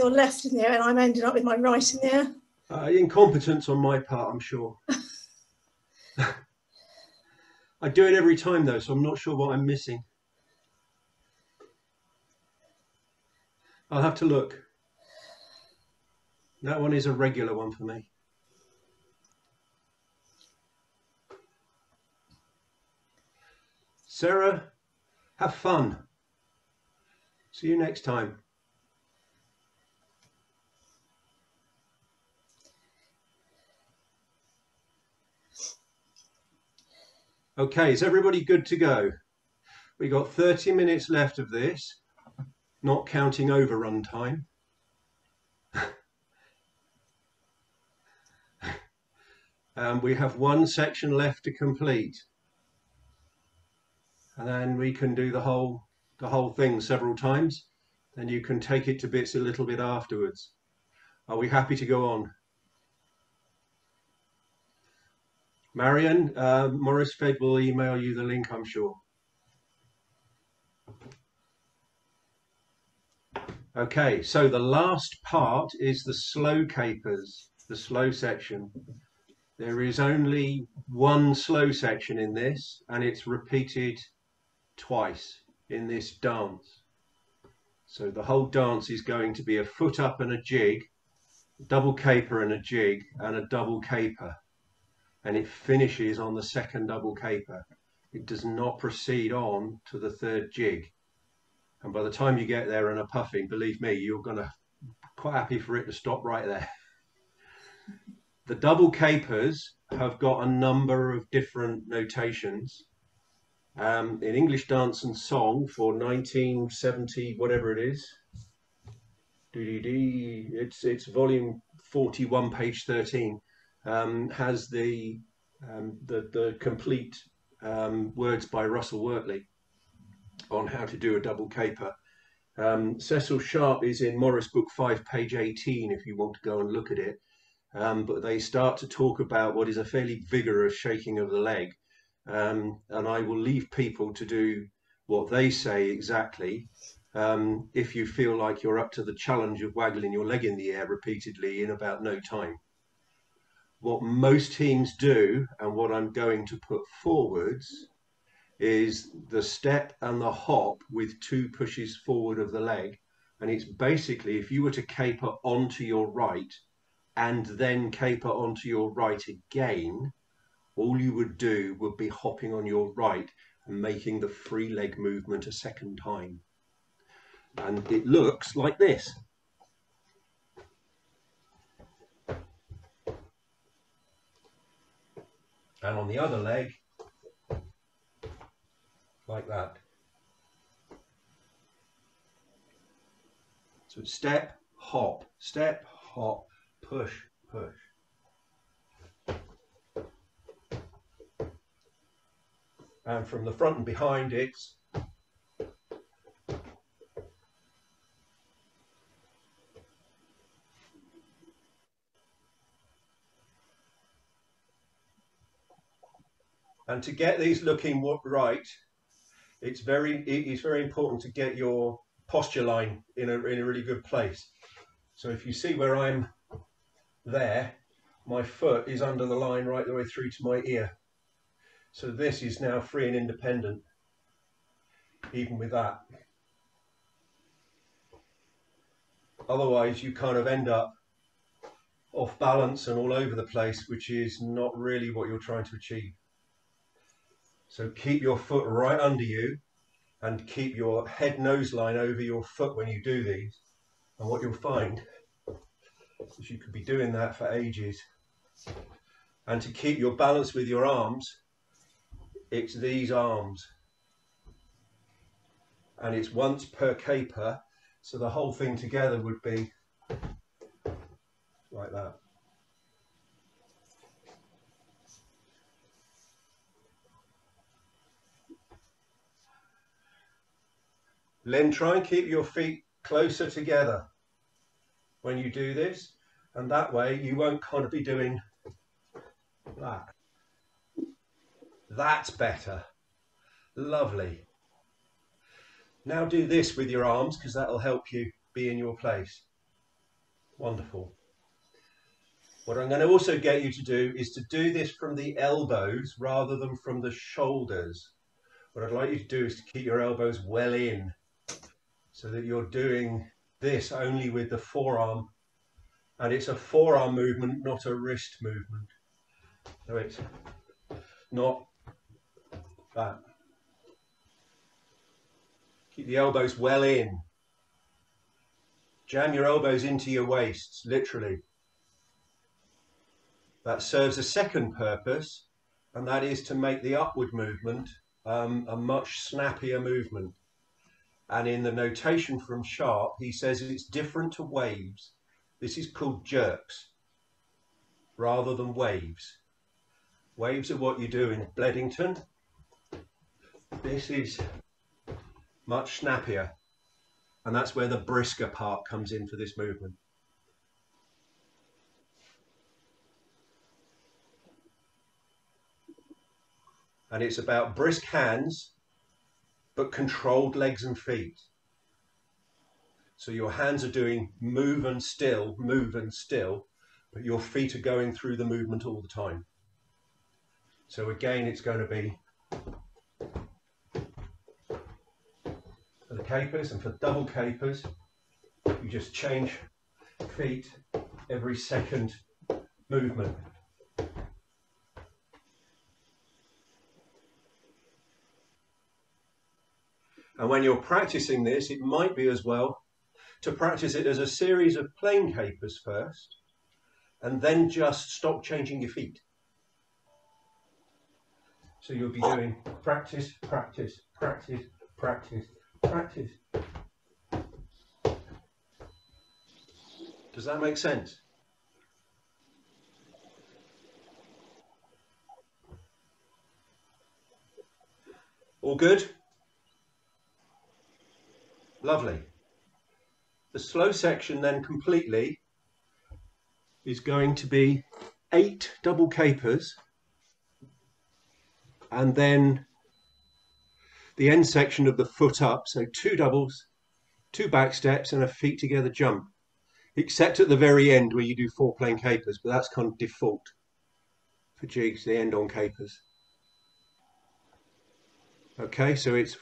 your left in there, and I'm ending up with my right in there. Uh, incompetence on my part, I'm sure. I do it every time though, so I'm not sure what I'm missing. I'll have to look. That one is a regular one for me. Sarah, have fun. See you next time. Okay, is everybody good to go? We got 30 minutes left of this, not counting overrun time. and um, we have one section left to complete. And then we can do the whole the whole thing several times. Then you can take it to bits a little bit afterwards. Are we happy to go on? Marion, uh, Morris Fed will email you the link, I'm sure. Okay, so the last part is the slow capers, the slow section. There is only one slow section in this, and it's repeated twice in this dance. So the whole dance is going to be a foot up and a jig, double caper and a jig, and a double caper. And it finishes on the second double caper. It does not proceed on to the third jig. And by the time you get there and are puffing, believe me, you're going to quite happy for it to stop right there. The double capers have got a number of different notations um, in English Dance and Song for 1970, whatever it is. It's, it's volume 41, page 13, um, has the, um, the, the complete um, words by Russell Wortley on how to do a double caper. Um, Cecil Sharp is in Morris Book 5, page 18, if you want to go and look at it. Um, but they start to talk about what is a fairly vigorous shaking of the leg and I will leave people to do what they say exactly. Um, if you feel like you're up to the challenge of waggling your leg in the air repeatedly in about no time. What most teams do, and what I'm going to put forwards, is the step and the hop with two pushes forward of the leg. And it's basically if you were to caper onto your right and then caper onto your right again, all you would do would be hopping on your right and making the free leg movement a second time. And it looks like this. And on the other leg, like that. So step, hop, step, hop, push, push. and from the front and behind it's and to get these looking right it's very it's very important to get your posture line in a, in a really good place so if you see where I'm there my foot is under the line right the way through to my ear so this is now free and independent, even with that. Otherwise, you kind of end up off balance and all over the place, which is not really what you're trying to achieve. So keep your foot right under you and keep your head nose line over your foot when you do these. And what you'll find is you could be doing that for ages. And to keep your balance with your arms, it's these arms and it's once per caper so the whole thing together would be like that Lin, try and keep your feet closer together when you do this and that way you won't kind of be doing that that's better. Lovely. Now do this with your arms because that'll help you be in your place. Wonderful. What I'm going to also get you to do is to do this from the elbows rather than from the shoulders. What I'd like you to do is to keep your elbows well in so that you're doing this only with the forearm and it's a forearm movement, not a wrist movement. So it's not that. Keep the elbows well in. Jam your elbows into your waists, literally. That serves a second purpose, and that is to make the upward movement um, a much snappier movement. And in the notation from Sharp, he says it's different to waves. This is called jerks rather than waves. Waves are what you do in Bledington. This is much snappier. And that's where the brisker part comes in for this movement. And it's about brisk hands, but controlled legs and feet. So your hands are doing move and still, move and still, but your feet are going through the movement all the time. So again, it's going to be for the capers and for double capers, you just change feet every second movement. And when you're practicing this, it might be as well to practice it as a series of plain capers first, and then just stop changing your feet. So you'll be doing practice, practice, practice, practice, practice. Does that make sense? All good? Lovely. The slow section then completely is going to be eight double capers and then the end section of the foot up. So two doubles, two back steps and a feet together jump, except at the very end where you do four plain capers, but that's kind of default for jigs, the end on capers. Okay, so it's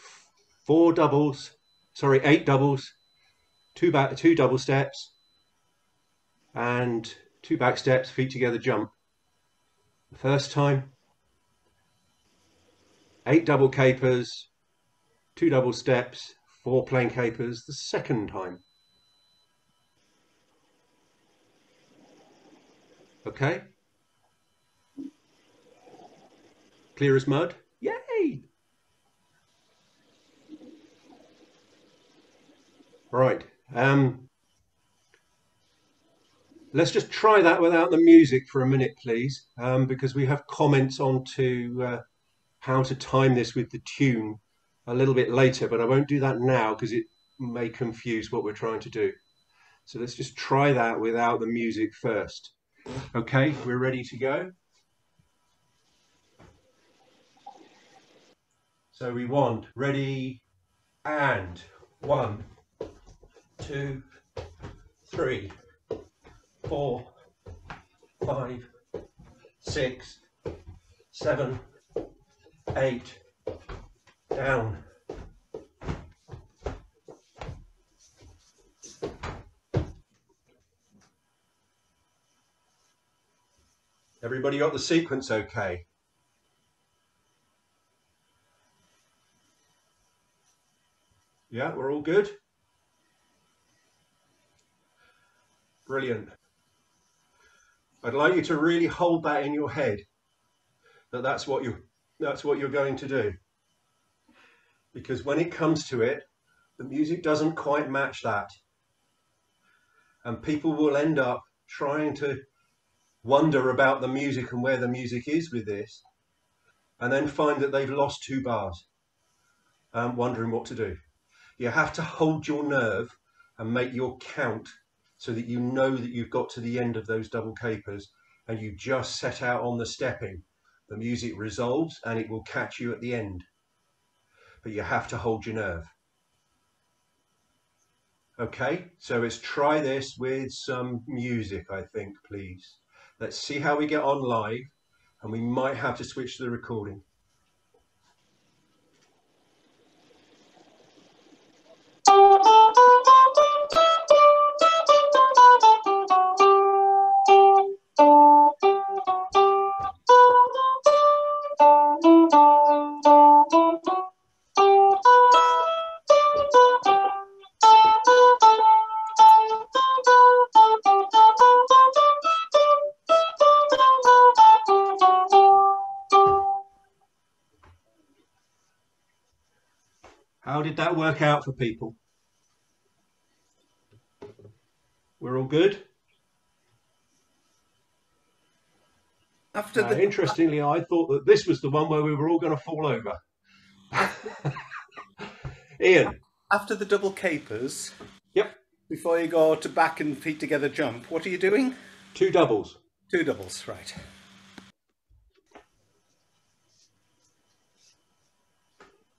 four doubles, sorry, eight doubles, two back, two double steps, and two back steps, feet together jump. The first time, eight double capers, two double steps, four plain capers the second time. Okay? Clear as mud? Yay! Right. Um, let's just try that without the music for a minute, please, um, because we have comments on to uh, how to time this with the tune a little bit later, but I won't do that now because it may confuse what we're trying to do. So let's just try that without the music first. Okay, we're ready to go. So we want ready and one, two, three, four, five, six, seven, eight, down. Everybody got the sequence okay? Yeah, we're all good? Brilliant. I'd like you to really hold that in your head that that's what you that's what you're going to do because when it comes to it, the music doesn't quite match that. And people will end up trying to wonder about the music and where the music is with this, and then find that they've lost two bars, um, wondering what to do. You have to hold your nerve and make your count so that you know that you've got to the end of those double capers and you just set out on the stepping. The music resolves and it will catch you at the end. But you have to hold your nerve. Okay, so let's try this with some music, I think, please. Let's see how we get on live and we might have to switch to the recording. Work out for people? We're all good? After Now, the interestingly, I thought that this was the one where we were all going to fall over. Ian, after the double capers, Yep. before you go to back and feet together jump, what are you doing? two doubles. Two doubles, right.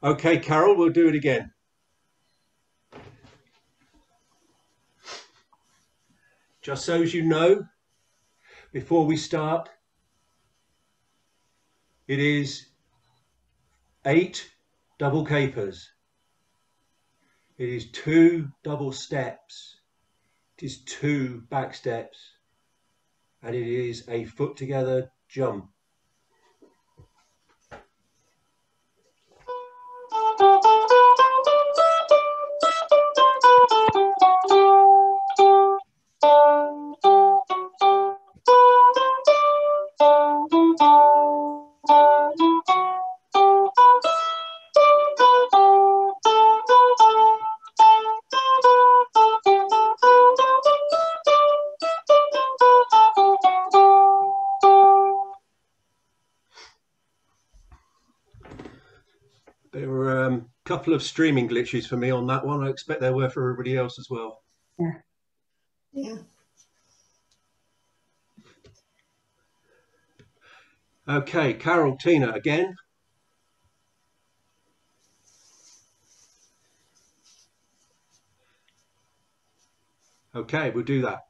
Okay, Carol, we'll do it again. Just so as you know, before we start, it is eight double capers. It is two double steps. It is two back steps. And it is a foot together jump. Couple of streaming glitches for me on that one. I expect there were for everybody else as well. Yeah. Yeah. Okay, Carol, Tina, again. Okay, we'll do that.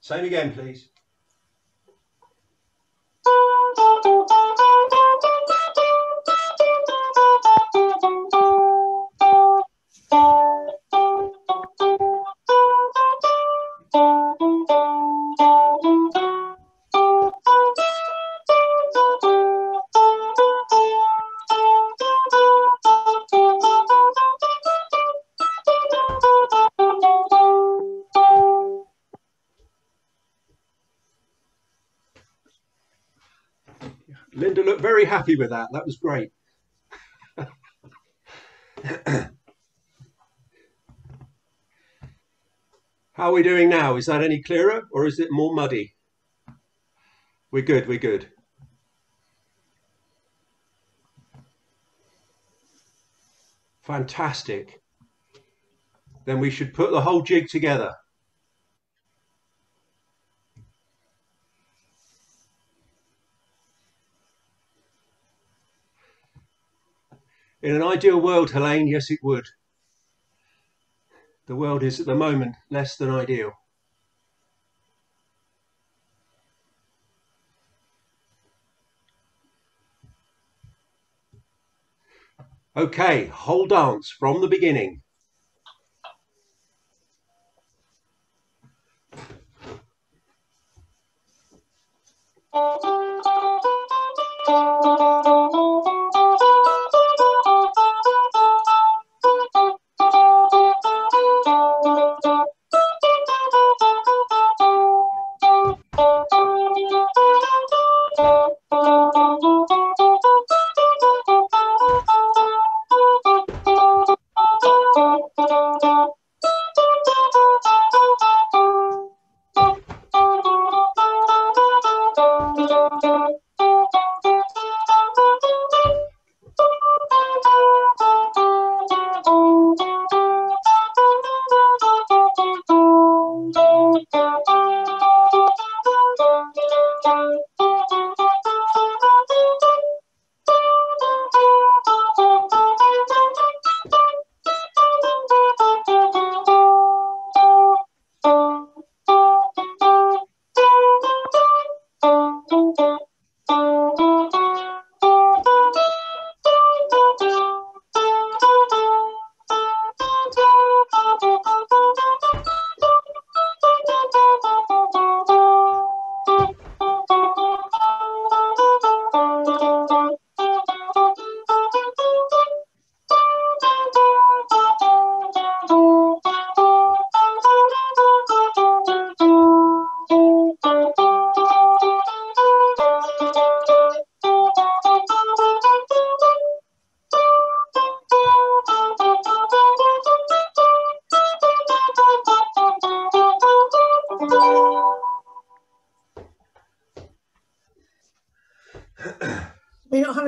Same again, please. Very happy with that. That was great. How are we doing now? Is that any clearer or is it more muddy? We're good, we're good. Fantastic. Then we should put the whole jig together. ideal world, Helene, yes, it would. The world is at the moment less than ideal. Okay, whole dance from the beginning.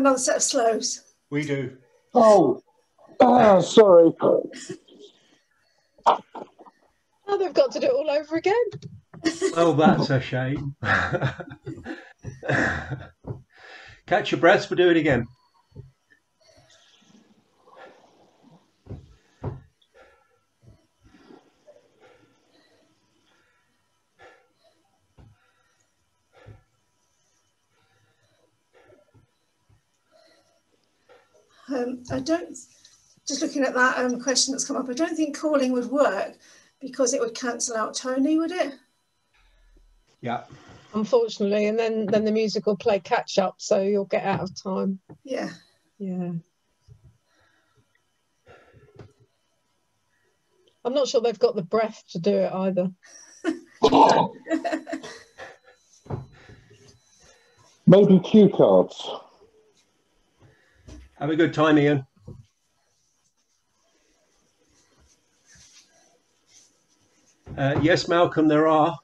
Another set of slows. We do. Oh, ah, sorry. Oh, they've got to do it all over again. Oh, that's a shame. Catch your breaths, we'll do it again. Um, I don't, just looking at that um, question that's come up, I don't think calling would work because it would cancel out Tony, would it? Yeah. Unfortunately, and then then the music will play catch up, so you'll get out of time. Yeah. Yeah. I'm not sure they've got the breath to do it either. Maybe cue cards. Have a good time, Ian. Uh, yes, Malcolm, there are.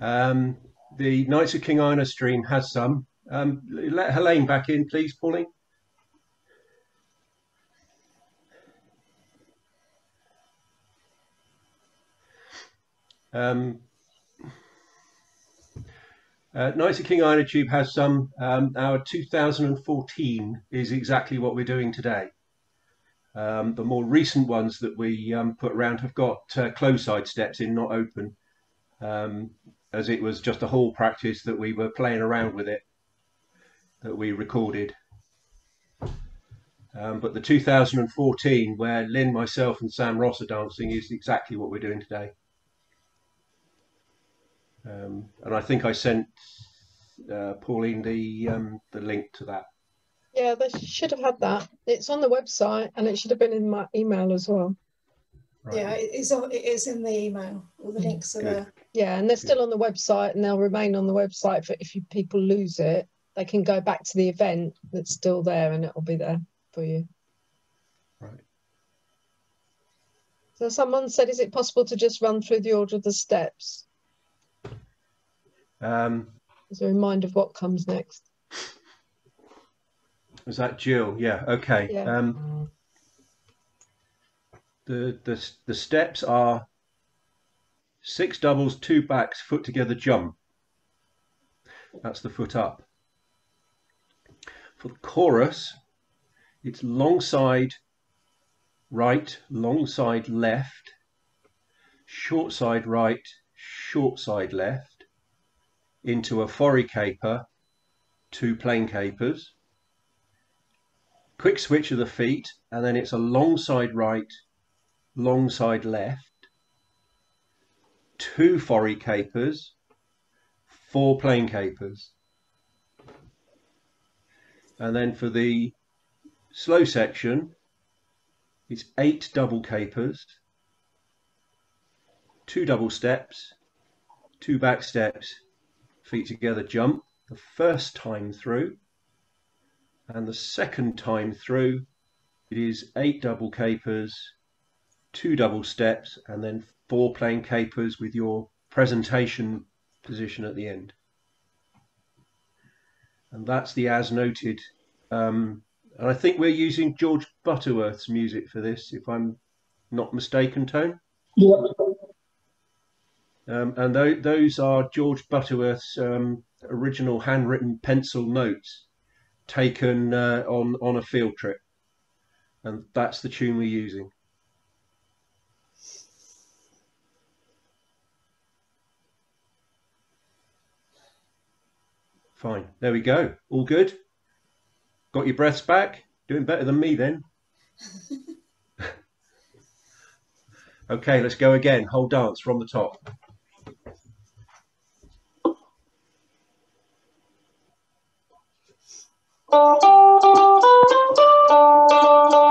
Um, the Knights of King Ina stream has some. Um, let Helene back in, please, Pauline. Um, uh, Knights of King Ina Tube has some. Um, our 2014 is exactly what we're doing today. Um, the more recent ones that we um, put around have got uh, closed side steps in, not open, um, as it was just a hall practice that we were playing around with it, that we recorded. Um, but the 2014, where Lin, myself, and Sam Ross are dancing, is exactly what we're doing today. Um, and I think I sent uh, Pauline the um, the link to that. Yeah, they should have had that. It's on the website and it should have been in my email as well. Right. Yeah, it is, on- it is in the email. All the links are Good. there. Yeah, and they're still on the website and they'll remain on the website for if you people lose it, they can go back to the event that's still there and it'll be there for you. Right. So someone said, is it possible to just run through the order of the steps Um, as a reminder of what comes next? is that Jill? Yeah. Okay. Yeah. Um, the the the steps are six doubles, two backs, foot together jump. That's the foot up. For the chorus, it's long side right, long side left, short side right, short side left, into a forry caper, two plain capers, quick switch of the feet, and then it's a long side right, long side left, two forry capers, four plain capers. And then for the slow section, it's eight double capers, two double steps, two back steps, feet together jump the first time through. And the second time through, it is eight double capers, two double steps, and then four plain capers with your presentation position at the end. And that's the as noted. Um, and I think we're using George Butterworth's music for this, if I'm not mistaken, Tone. Yep. Um, and tho- those are George Butterworth's um, original handwritten pencil notes taken uh, on on a field trip, and that's the tune we're using. Fine, there we go. All good. Got your breaths back. Doing better than me then. okay, let's go again. Whole dance from the top. Thank you.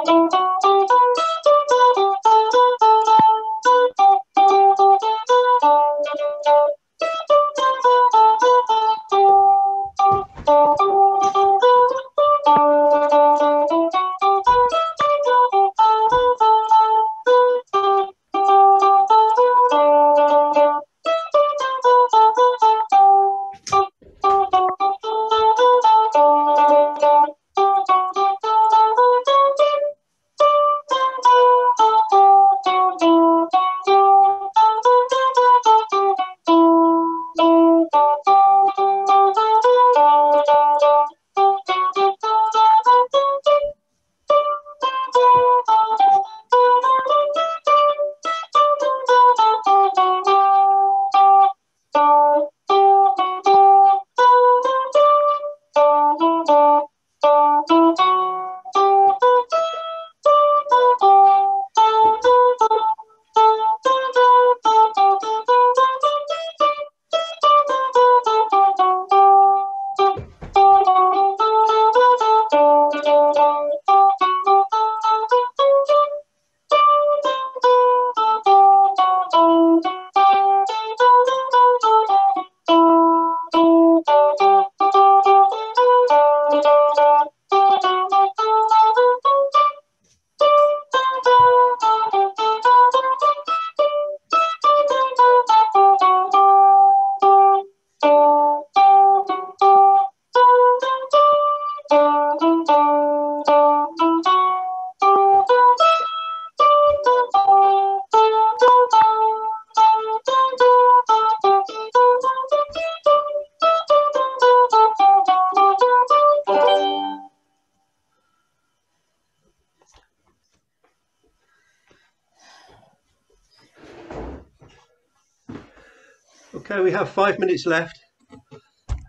Have five minutes left.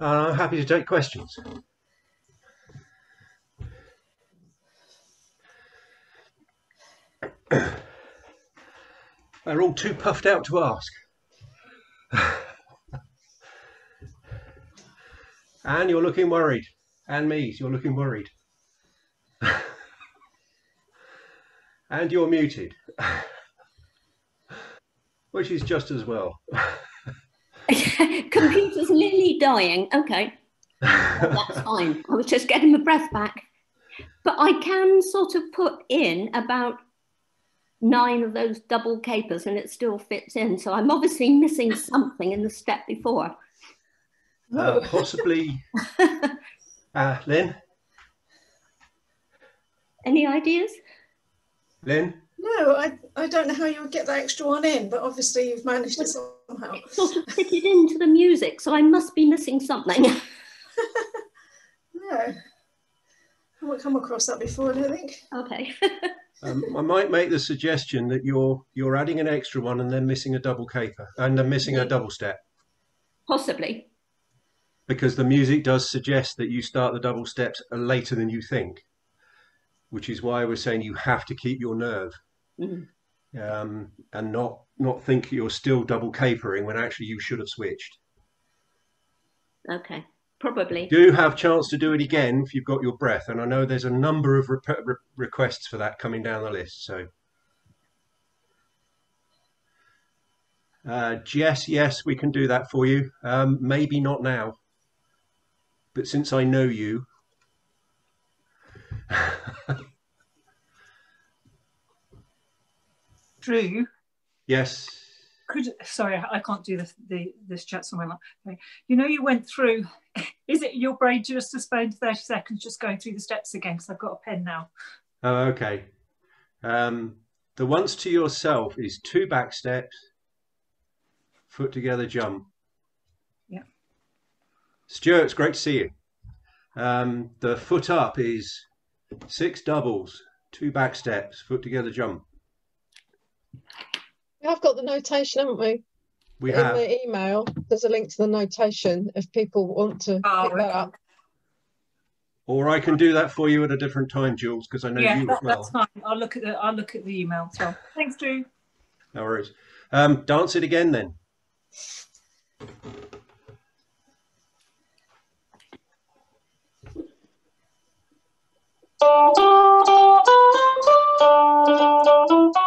Uh, I'm happy to take questions. They're all too puffed out to ask. Anne, you're looking worried. Anne Mees, you're looking worried. and you're muted. Which is just as well. Computer's nearly dying. Okay, that's fine. I was just getting my breath back. But I can sort of put in about nine of those double capers and it still fits in. So I'm obviously missing something in the step before. Uh, possibly, uh, Lin? Any ideas? Lin? No, I, I don't know how you would get that extra one in, but obviously you've managed it somehow. It sort of fitted into the music, so I must be missing something. No, I haven't come across that before, I don't think. okay. Um, I might make the suggestion that you're you're adding an extra one and then missing a double caper and then missing a double step Possibly. because the music does suggest that you start the double steps later than you think, which is why we're saying you have to keep your nerve Mhm. Um, and not not think you're still double capering when actually you should have switched. Okay. Probably. Do have chance to do it again if you've got your breath, and I know there's a number of rep- re- requests for that coming down the list. So. Uh, Jess, yes, we can do that for you. Um, maybe not now, but since I know you, Drew, yes, could sorry, I can't do this the this chat somewhere like you know you went through is it your brain just to spend 30 seconds just going through the steps again because I've got a pen now. oh, okay. Um, the once to yourself is two back steps, foot together jump. Yeah. Stuart, it's great to see you. Um, the foot up is six doubles, two back steps, foot together jump. We have got the notation, haven't we? We In have. the email, there's a link to the notation if people want to oh, pick okay. that up. Or I can do that for you at a different time, Jules, because I know yeah, you that, as well. that's fine. I'll look at the I'll look at the email. So thanks, Drew. No worries. Um, dance it again then.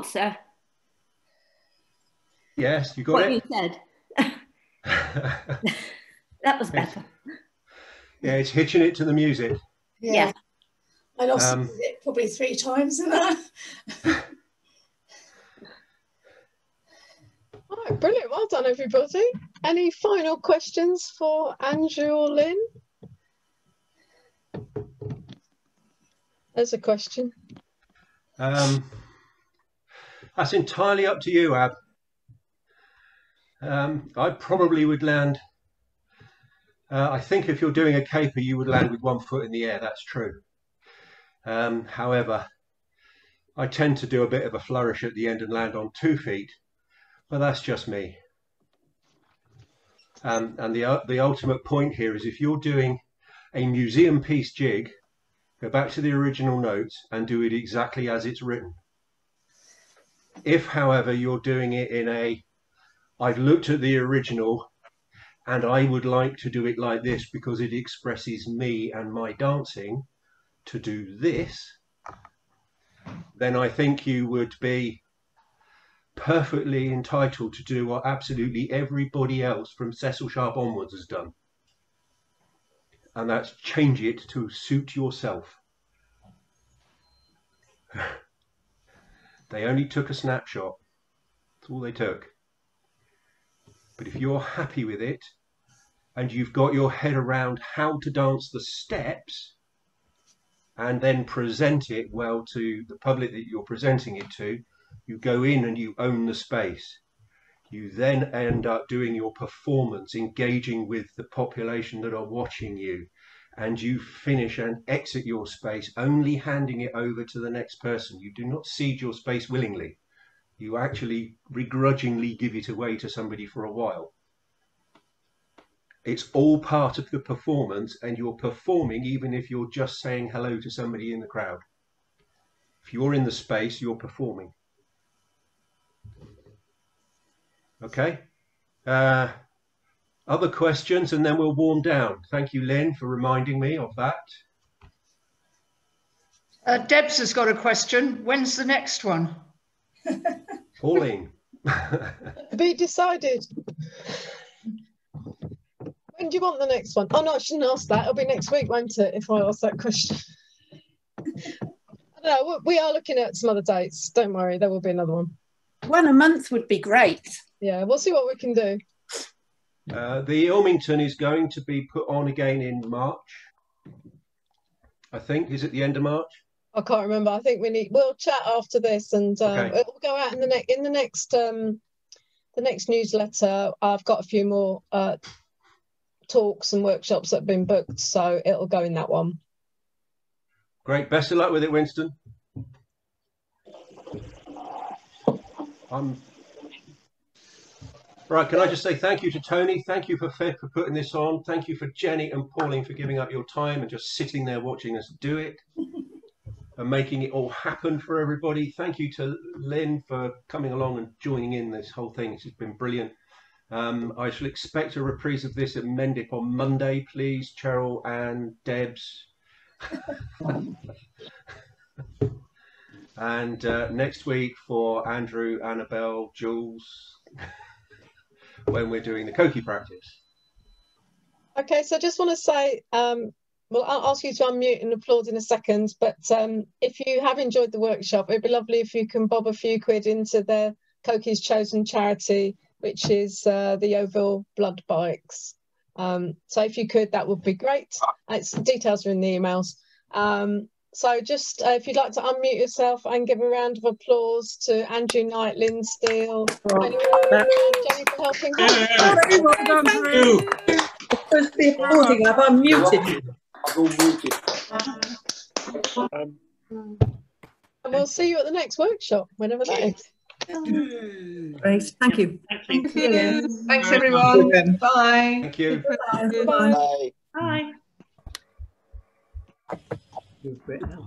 answer. Yes, you got what it. you said. that was better. yeah, it's hitching it to the music. Yeah, I lost Um, it probably three times in that. All right, brilliant. Well done, everybody. Any final questions for Andrew or Lin? There's a question. Um, that's entirely up to you, Ab. Um, I probably would land. Uh, I think if you're doing a caper, you would land with one foot in the air. That's true. Um, however, I tend to do a bit of a flourish at the end and land on two feet, but that's just me. Um, and the uh, the ultimate point here is if you're doing a museum piece jig, go back to the original notes and do it exactly as it's written. If, however, you're doing it in a, I've looked at the original and I would like to do it like this because it expresses me and my dancing to do this, then I think you would be perfectly entitled to do what absolutely everybody else from Cecil Sharp onwards has done. And that's change it to suit yourself. they only took a snapshot. That's all they took. But if you're happy with it and you've got your head around how to dance the steps and then present it well to the public that you're presenting it to, you go in and you own the space. You then end up doing your performance, engaging with the population that are watching you, and you finish and exit your space, only handing it over to the next person. You do not cede your space willingly. You actually begrudgingly give it away to somebody for a while. It's all part of the performance, and you're performing even if you're just saying hello to somebody in the crowd. If you're in the space, you're performing. Okay. Uh, other questions, and then we'll warm down. Thank you, Lin, for reminding me of that. Uh, Debs has got a question. When's the next one? Pauline. Be decided. When do you want the next one? Oh no, I shouldn't ask that. It'll be next week, won't it? If I ask that question. I don't know. We are looking at some other dates. Don't worry, there will be another one. One a month would be great. Yeah, we'll see what we can do. Uh, the Ilmington is going to be put on again in March. I think is it the end of March? I can't remember. I think we need. We'll chat after this, and um, Okay. it will go out in the next in the next um, the next newsletter. I've got a few more uh, talks and workshops that have been booked, so it'll go in that one. Great. Best of luck with it, Winston. Um, right. Can I just say thank you to Tony? Thank you for for putting this on. Thank you for Jenny and Pauline for giving up your time and just sitting there watching us do it and making it all happen for everybody. Thank you to Lin for coming along and joining in this whole thing. It's just been brilliant. Um, I shall expect a reprise of this at Mendip on Monday, please, Cheryl and Debs. and uh, next week for Andrew, Annabelle, Jules, when we're doing the KOKI practice. Okay, so I just want to say, um, well, I'll ask you to unmute and applaud in a second, but um, if you have enjoyed the workshop, it'd be lovely if you can bob a few quid into the KOKI's chosen charity, which is uh, the Oval Blood Bikes. Um, so if you could, that would be great. It's details are in the emails. Um, so just uh, if you'd like to unmute yourself and give a round of applause to Andrew Knight, Lin Steel, Jenny Warren, and Jenny for helping. Very well done, Drew. Supposed to be applauding, I've unmuted. And we'll see you at the next workshop, whenever that is. Great, thank you. Thank you. Thanks, everyone. Bye. Thank you. Bye. Bye. You've written.